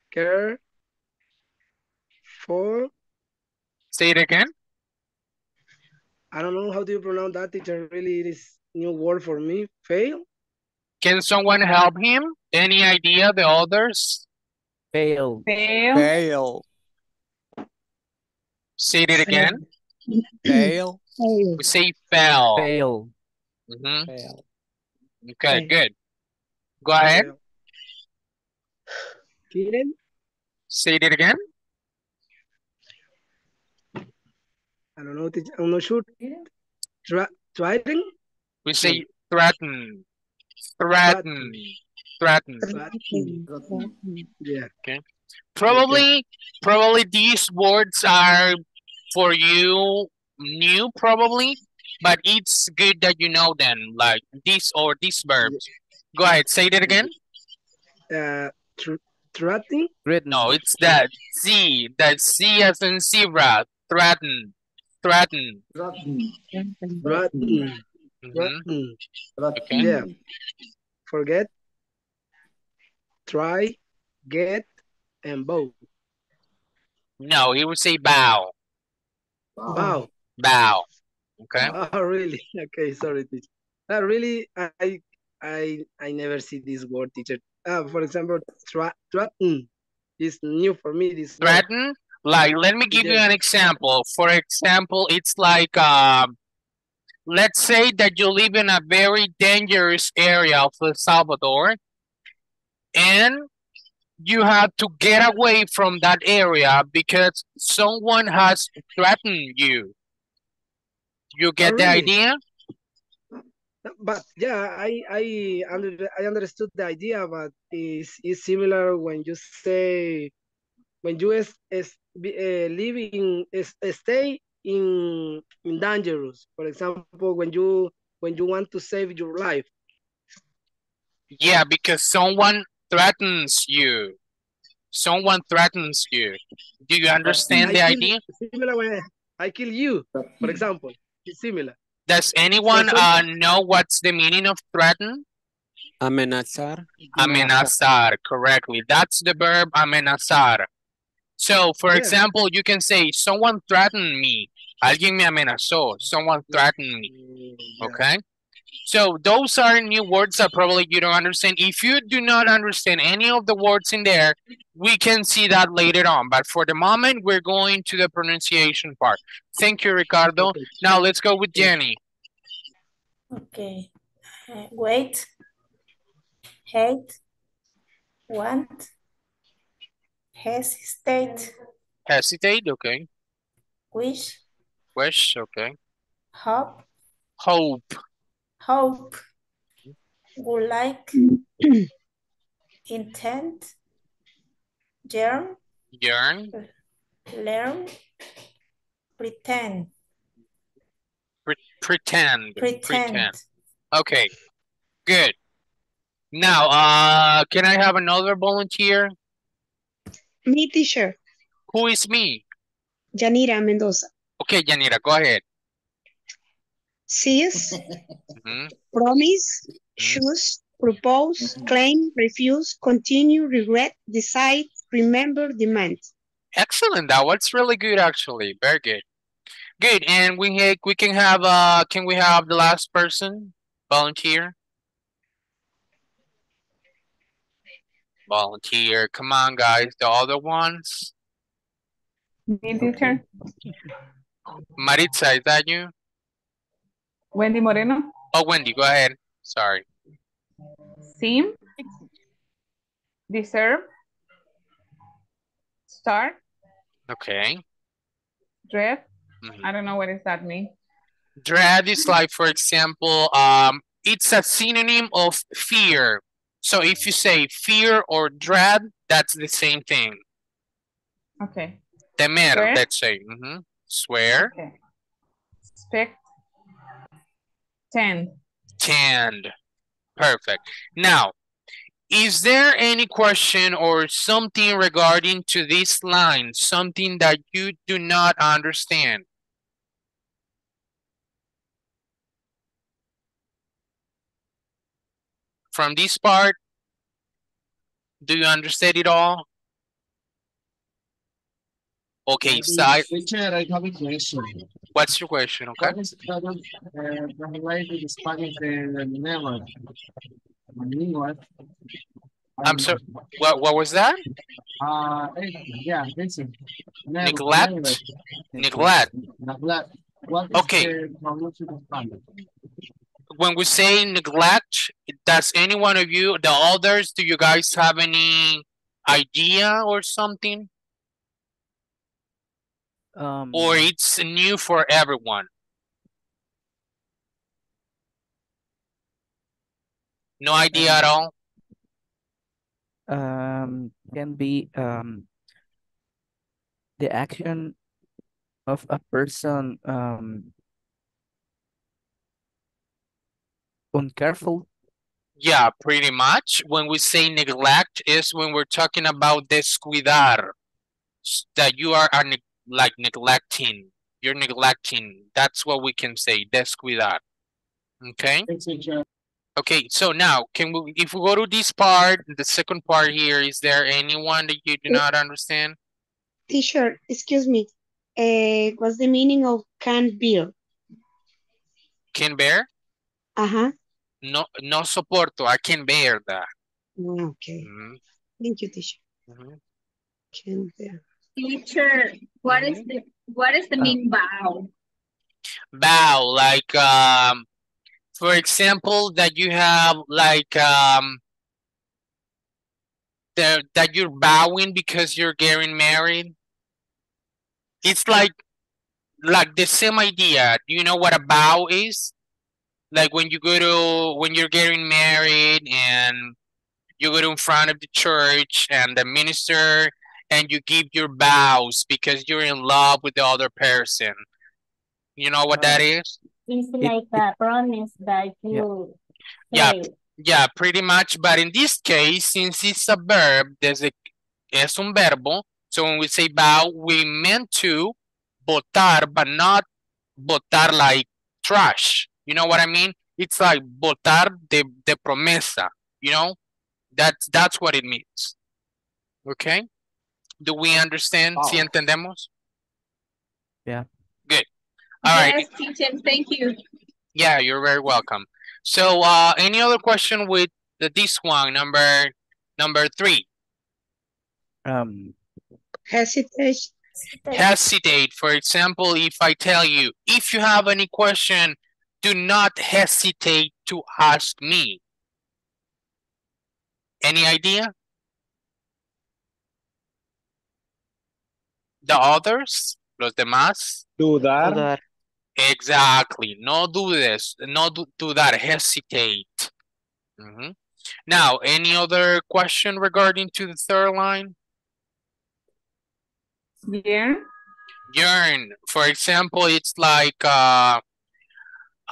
Speaker 6: care, for,
Speaker 1: Say it again.
Speaker 6: I don't know how do you pronounce that, teacher. Really, it is new word for me. Fail?
Speaker 1: Can someone help him? Any idea, the others?
Speaker 2: Fail.
Speaker 11: Fail.
Speaker 16: Fail.
Speaker 1: Say it again.
Speaker 16: Fail.
Speaker 1: We say fell.
Speaker 2: Fail.
Speaker 1: Mhm.
Speaker 16: Fail.
Speaker 1: Okay, good. Go ahead.
Speaker 6: Kidding?
Speaker 1: Say it again.
Speaker 6: I don't know, teacher. I'm not sure. Try, trying?
Speaker 1: We say threaten. Threaten. Threaten.
Speaker 6: Yeah.
Speaker 1: Okay. Probably, probably these words are for you new, probably, but it's good that you know them, like this or these verbs. Go ahead, say that again.
Speaker 6: Uh, tr threatening?
Speaker 1: No, it's that Z, that Z as in zebra. Threaten, threaten.
Speaker 6: Threatening.
Speaker 1: Mhm.
Speaker 6: Threatening.
Speaker 1: Okay.
Speaker 6: Yeah. Forget, try, get, and bow.
Speaker 1: No, he would say bow,
Speaker 6: Bow.
Speaker 1: bow. Okay.
Speaker 6: Oh, really? Okay, sorry, teacher. Uh, really, I, I, I never see this word, teacher. Uh, for example, threaten is new for me. This word.
Speaker 1: Like, let me give you an example. For example, it's like, um, let's say that you live in a very dangerous area of El Salvador, and you have to get away from that area because someone has threatened you. You get
Speaker 6: Oh,
Speaker 1: the idea?
Speaker 6: But yeah, I I under I understood the idea, but it's it's similar when you say when you is is uh, living is stay in in dangerous. For example, when you when you want to save your life.
Speaker 1: Yeah, because someone threatens you. Someone threatens you. Do you understand
Speaker 6: I
Speaker 1: the
Speaker 6: kill-
Speaker 1: idea?
Speaker 6: Similar when I kill you, for example. It's similar.
Speaker 1: Does anyone
Speaker 16: So-
Speaker 1: uh, know what's the meaning of threaten?
Speaker 16: Amenazar.
Speaker 1: Amenazar, correctly. That's the verb amenazar. So, for
Speaker 16: Yeah.
Speaker 1: example, you can say, someone threatened me. Alguien me amenazó. Someone threatened me. Okay? So, those are new words that probably you don't understand. If you do not understand any of the words in there, we can see that later on. But for the moment, we're going to the pronunciation part. Thank you, Ricardo. Now, let's go with Jenny.
Speaker 9: Okay. Uh, wait. Hate. Want. Hesitate.
Speaker 1: Hesitate, okay.
Speaker 9: Wish.
Speaker 1: Wish, okay.
Speaker 9: Hope.
Speaker 1: Hope,
Speaker 9: Hope. Would like. Intent. Yearn.
Speaker 1: yearn,
Speaker 9: Learn. Pretend.
Speaker 1: pre- pretend,
Speaker 9: Pretend.
Speaker 1: Okay, good. Now, uh, can I have another volunteer?
Speaker 15: Me, teacher.
Speaker 1: Who is me?
Speaker 15: Yanira Mendoza.
Speaker 1: Okay, Yanira, go ahead.
Speaker 15: Seize,
Speaker 1: Mhm.
Speaker 15: promise, choose, propose, claim, refuse, continue, regret, decide, remember, demand.
Speaker 1: Excellent. That was really good, actually. Very good. Good. And we ha- we can have uh, can we have the last person volunteer? Volunteer. Come on, guys. The other ones.
Speaker 11: Me, teacher.
Speaker 1: Maritza, is that you?
Speaker 11: Wendy Moreno.
Speaker 1: Oh, Wendy, go ahead. Sorry.
Speaker 11: Seem. Deserve. Start.
Speaker 1: Okay.
Speaker 11: Dread.
Speaker 1: Mhm.
Speaker 11: I don't know what does that mean.
Speaker 1: Dread is like, for example, um, it's a synonym of fear. So if you say fear or dread, that's the same thing.
Speaker 11: Okay.
Speaker 1: Temer,
Speaker 11: Swear?
Speaker 1: let's say. mhm. Swear.
Speaker 11: Okay. Expect. Tend.
Speaker 1: Tend. Perfect. Now, is there any question or something regarding to this line, something that you do not understand? From this part, do you understand it all? Okay, so I,
Speaker 8: Teacher, I have a question.
Speaker 1: what's your question, okay?
Speaker 8: What is what is, uh, in Spanish uh, never? In English.
Speaker 1: I'm sorry, what, what was that?
Speaker 8: Uh, eh, yeah. Never,
Speaker 1: Neglect? Neglect.
Speaker 8: Neglect. What is
Speaker 1: Okay.
Speaker 8: The translation in Spanish?
Speaker 1: when we say neglect, does any one of you, the others, do you guys have any idea or something?
Speaker 2: Um,
Speaker 1: Or it's new for everyone? No idea at all?
Speaker 2: um, can be um, the action of a person um, uncareful.
Speaker 1: Yeah, pretty much. When we say neglect is when we're talking about descuidar. That you are, are neg- like neglecting. You're neglecting. That's what we can say, descuidar. Okay? Okay, so now can we if we go to this part, the second part here, is there anyone that you do not understand?
Speaker 15: Teacher, excuse me. Uh, what's the meaning of can bear?
Speaker 1: Can bear?
Speaker 15: Uh-huh.
Speaker 1: No no soporto. I can't bear that.
Speaker 15: Ah, Okay.
Speaker 1: Mhm,
Speaker 15: Thank you, teacher.
Speaker 1: mhm.
Speaker 15: Can bear.
Speaker 4: Teacher, what is the what is the
Speaker 2: Uh,
Speaker 4: mean bow?
Speaker 1: Bow, like um for example, that you have like um the, that you're bowing because you're getting married. It's like like the same idea. Do you know what a bow is? Like when you go to when you're getting married and you go to in front of the church and the minister and you give your vows because you're in love with the other person. You know what that is?
Speaker 12: It's like a promise that you
Speaker 1: Yeah,
Speaker 12: say.
Speaker 1: yeah, pretty much. But in this case, since it's a verb, there's a, es un verbo. So when we say vow, we meant to votar, but not botar like trash. You know what I mean? It's like botar de, de promesa, you know? That's, that's what it means. Okay? Do we understand? ¿Sí entendemos?
Speaker 2: Yeah.
Speaker 1: Good. All right.
Speaker 4: Yes, teacher, thank you.
Speaker 1: Yeah, you're very welcome. So, uh, any other question with the, this one, number number three?
Speaker 2: Um,
Speaker 15: Hesitate.
Speaker 1: Hesitate. For example, if I tell you, if you have any question, do not hesitate to ask me. Any idea? The others, los demás.
Speaker 16: Dudar.
Speaker 1: Exactly. No dudes. No du dudar. Hesitate. Mhm. Now, any other question regarding to the third line?
Speaker 11: Yeah.
Speaker 1: Yearn. For example, it's like uh,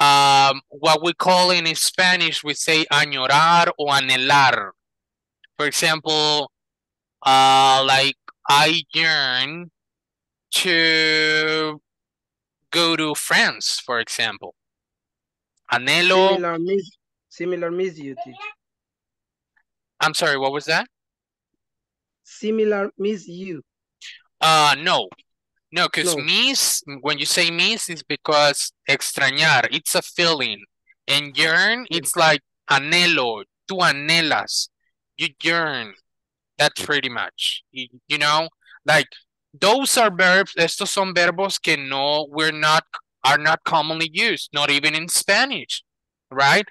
Speaker 1: um, what we call in Spanish, we say añorar o anhelar. For example, uh, like I yearn to go to France, for example. Anhelo.
Speaker 6: Similar miss, similar miss you, teacher.
Speaker 1: I'm sorry, what was that?
Speaker 6: Similar miss you.
Speaker 1: Uh, no. No, because
Speaker 6: No.
Speaker 1: miss, when you say miss, it's because extrañar, it's a feeling. And ah, yearn, it's like anhelo, tú anhelas, you yearn. That's pretty much, you, you know? Like, those are verbs, estos son verbos que no, we're not, are not commonly used, not even in Spanish, right?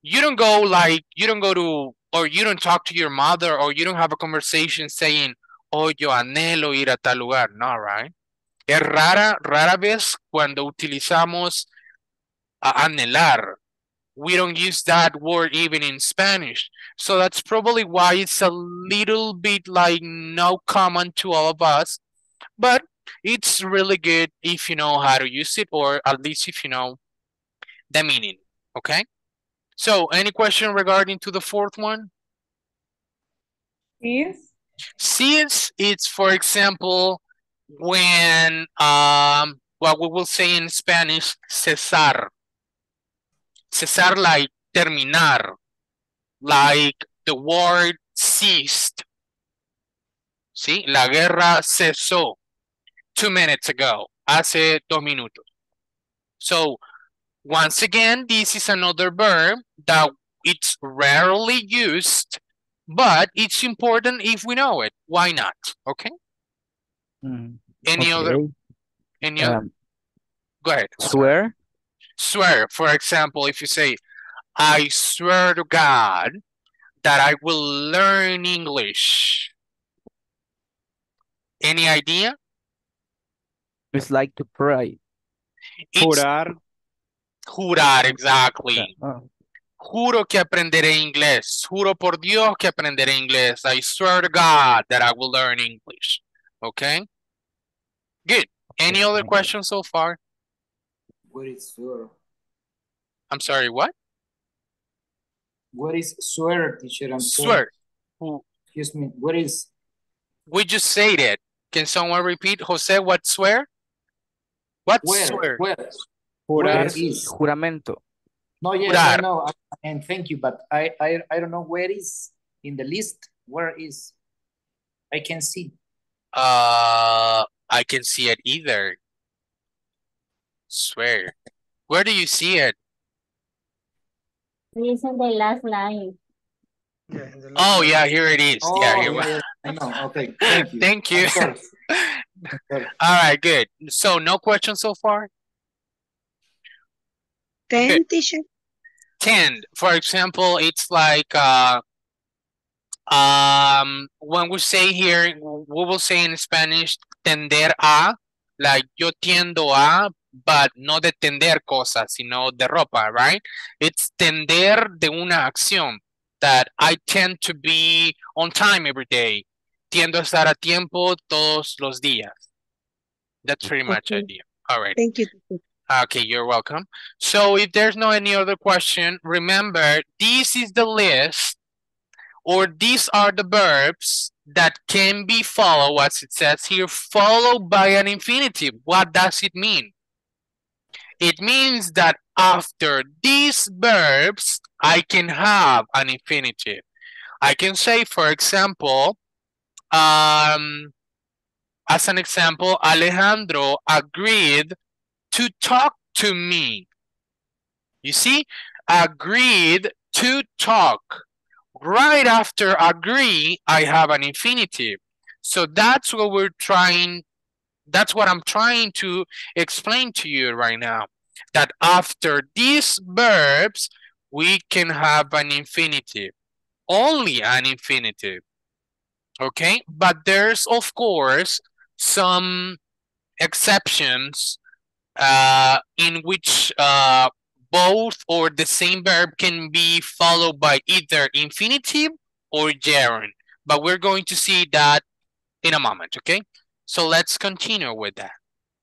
Speaker 1: You don't go like, you don't go to, or you don't talk to your mother, or you don't have a conversation saying, oh, yo anhelo ir a tal lugar. No, right? Es rara, rara vez cuando utilizamos a anhelar. We don't use that word even in Spanish. So that's probably why it's a little bit like no common to all of us. But it's really good if you know how to use it or at least if you know the meaning. Okay? So any question regarding to the fourth one?
Speaker 11: Yes.
Speaker 1: Since it's, for example, when um what we will say in Spanish, cesar. Cesar like terminar, like the word ceased. Sí, la guerra cesó two minutes ago, hace dos minutos. So, once again, this is another verb that it's rarely used, but it's important if we know it. Why not? Okay?
Speaker 2: Mm,
Speaker 1: Any other?
Speaker 2: okay.
Speaker 1: Any other?
Speaker 2: Um,
Speaker 1: Go ahead.
Speaker 2: swear.
Speaker 1: Swear. For example, if you say, I swear to God that I will learn English. Any idea?
Speaker 2: It's like to pray.
Speaker 1: It's
Speaker 16: Jurar.
Speaker 1: jurar, exactly.
Speaker 2: Oh,
Speaker 1: Juro que aprenderé inglés. Juro por Dios que aprenderé inglés. I swear to God that I will learn English. Okay? Good. Any other questions so far?
Speaker 5: What is swear?
Speaker 1: I'm sorry, what?
Speaker 5: What is swear, teacher? I'm sorry.
Speaker 1: Swear. Who-
Speaker 5: Excuse me. What is
Speaker 1: We just say that. Can someone repeat? Jose, what swear? What
Speaker 5: where?
Speaker 1: swear?
Speaker 5: Where?
Speaker 16: Jurar.
Speaker 5: is?
Speaker 2: juramento.
Speaker 5: No, yes, I
Speaker 1: Jurar.
Speaker 5: know, and thank you, but I, I, I don't know where is in the list. Where is? I can see.
Speaker 1: Uh, I can see it either. Swear. Where do you see it?
Speaker 12: It's in the last line.
Speaker 6: Yeah, in the
Speaker 1: Oh,
Speaker 6: last
Speaker 1: yeah, here it is.
Speaker 5: Oh,
Speaker 1: Yeah, here we
Speaker 5: yeah, I know. Okay, thank you.
Speaker 1: Thank you.
Speaker 5: I'm sorry. Sorry.
Speaker 1: All right, good. So no questions so far?
Speaker 15: Ten, teacher.
Speaker 1: 10 for example it's like uh um when we say here we will say in spanish tender a like yo tiendo a but no de tender cosas sino de ropa right it's tender de una acción that i tend to be on time every day tiendo a estar a tiempo todos los días that's pretty much
Speaker 15: Okay.
Speaker 1: idea all right
Speaker 15: Thank you.
Speaker 1: Okay, you're welcome. So if there's no any other question, remember this is the list or these are the verbs that can be followed, as it says here, followed by an infinitive. What does it mean? It means that after these verbs, I can have an infinitive. I can say, for example, um, as an example, Alejandro agreed to talk to me. You see, agreed to talk. Right after agree, I have an infinitive. So that's what we're trying, that's what I'm trying to explain to you right now. That after these verbs, we can have an infinitive. Only an infinitive. Okay, but there's of course some exceptions uh, in which uh, both or the same verb can be followed by either infinitive or gerund. But we're going to see that in a moment, okay? So let's continue with that.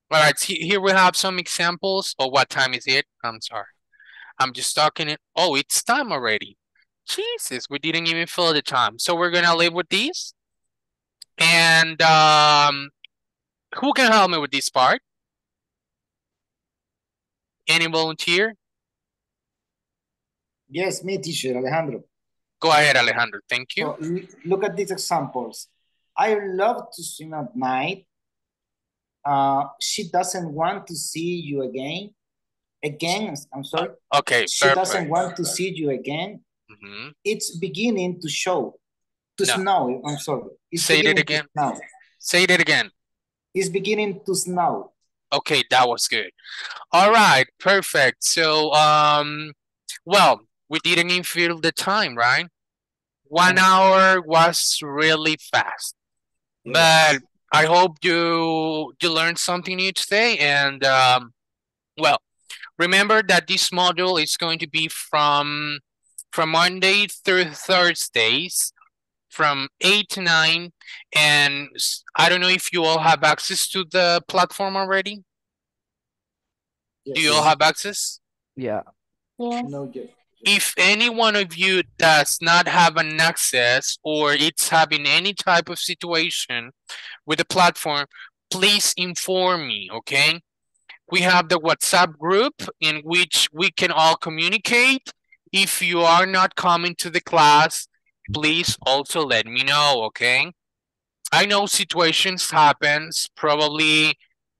Speaker 1: All right, so here we have some examples. Oh, what time is it? I'm sorry. I'm just talking it. Oh, it's time already. Jesus, we didn't even fill the time. So we're gonna live with these. And um, who can help me with this part? Any volunteer?
Speaker 5: Yes, me, teacher, Alejandro.
Speaker 1: Go ahead, Alejandro. Thank you.
Speaker 5: So, look at these examples. I love to swim at night. Uh, she doesn't want to see you again. Again, I'm sorry.
Speaker 1: Okay,
Speaker 5: She
Speaker 1: perfect.
Speaker 5: doesn't want to see you again.
Speaker 1: Mhm.
Speaker 5: It's beginning to show. To
Speaker 1: No.
Speaker 5: snow, I'm sorry. It's
Speaker 1: Say it again.
Speaker 5: snow.
Speaker 1: Say it again.
Speaker 5: It's beginning to snow.
Speaker 1: Okay, that was good. All right, perfect. So, um, well, we didn't even feel the time, right? One hour was really fast. But I hope you you learned something new today. And um, well, remember that this module is going to be from from Monday through Thursdays from 8 to 9 and I don't know if you all have access to the platform already. Do you all have access?
Speaker 2: Yeah.
Speaker 5: No, yes.
Speaker 1: If any one of you does not have an access or it's having any type of situation with the platform, please inform me, okay? We have the WhatsApp group in which we can all communicate. If you are not coming to the class, please also let me know, okay? I know situations happens, probably,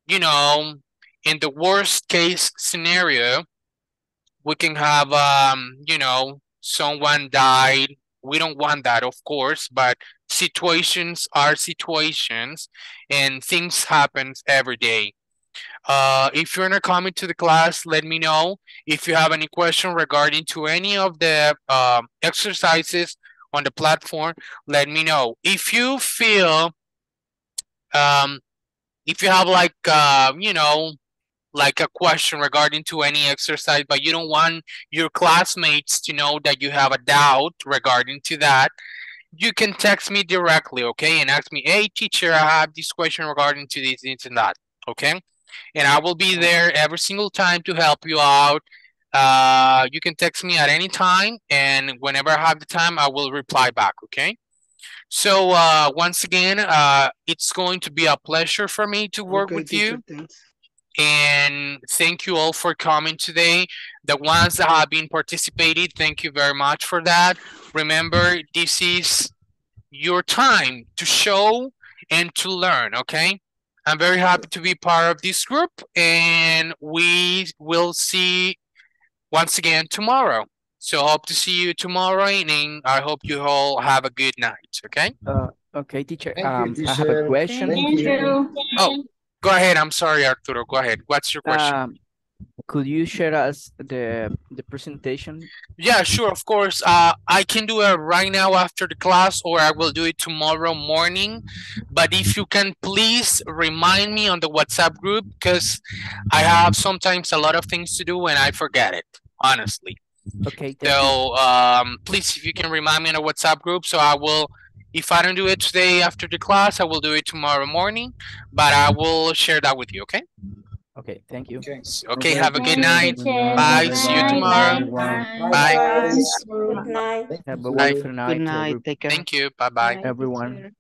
Speaker 1: you know, in the worst case scenario, we can have um you know someone died we don't want that of course but situations are situations and things happens every day. Uh if you're not coming to the class let me know. If you have any question regarding to any of the um exercises on the platform let me know. If you feel um if you have like uh you know like a question regarding to any exercise, but you don't want your classmates to know that you have a doubt regarding to that, you can text me directly, okay? And ask me, hey, teacher, I have this question regarding to this, this, and that, okay? And I will be there every single time to help you out. Uh, you can text me at any time, and whenever I have the time, I will reply back, okay? So uh, once again, uh, it's going to be a pleasure for me to work
Speaker 6: Okay,
Speaker 1: with
Speaker 6: teacher,
Speaker 1: you.
Speaker 6: thanks.
Speaker 1: And thank you all for coming today. The ones that have been participated, thank you very much for that. Remember, this is your time to show and to learn, okay? I'm very happy to be part of this group and we will see once again tomorrow. So hope to see you tomorrow evening. I hope you all have a good night, okay?
Speaker 2: Uh, okay, teacher.
Speaker 5: Thank you,
Speaker 2: Um, I have a question.
Speaker 5: Thank you.
Speaker 1: Oh, go ahead. I'm sorry, Arturo. Go ahead. What's your question?
Speaker 2: Um, could you share us the the presentation?
Speaker 1: Yeah, sure, of course. Uh, I can do it right now after the class, or I will do it tomorrow morning. But if you can please remind me on the WhatsApp group, because I have sometimes a lot of things to do and I forget it, honestly.
Speaker 2: Okay.
Speaker 1: So um, please, if you can remind me on the WhatsApp group, so I will. If I don't do it today after the class, I will do it tomorrow morning. But I will share that with you. Okay.
Speaker 2: Okay, thank you.
Speaker 5: Okay.
Speaker 1: Okay. Have a good night.
Speaker 12: teacher.
Speaker 1: Bye.
Speaker 12: Good
Speaker 1: See you tomorrow.
Speaker 12: Bye.
Speaker 1: Bye.
Speaker 15: Good night.
Speaker 2: Have a wonderful night,
Speaker 14: Good night. Take care.
Speaker 1: Thank you. Bye bye.
Speaker 2: everyone.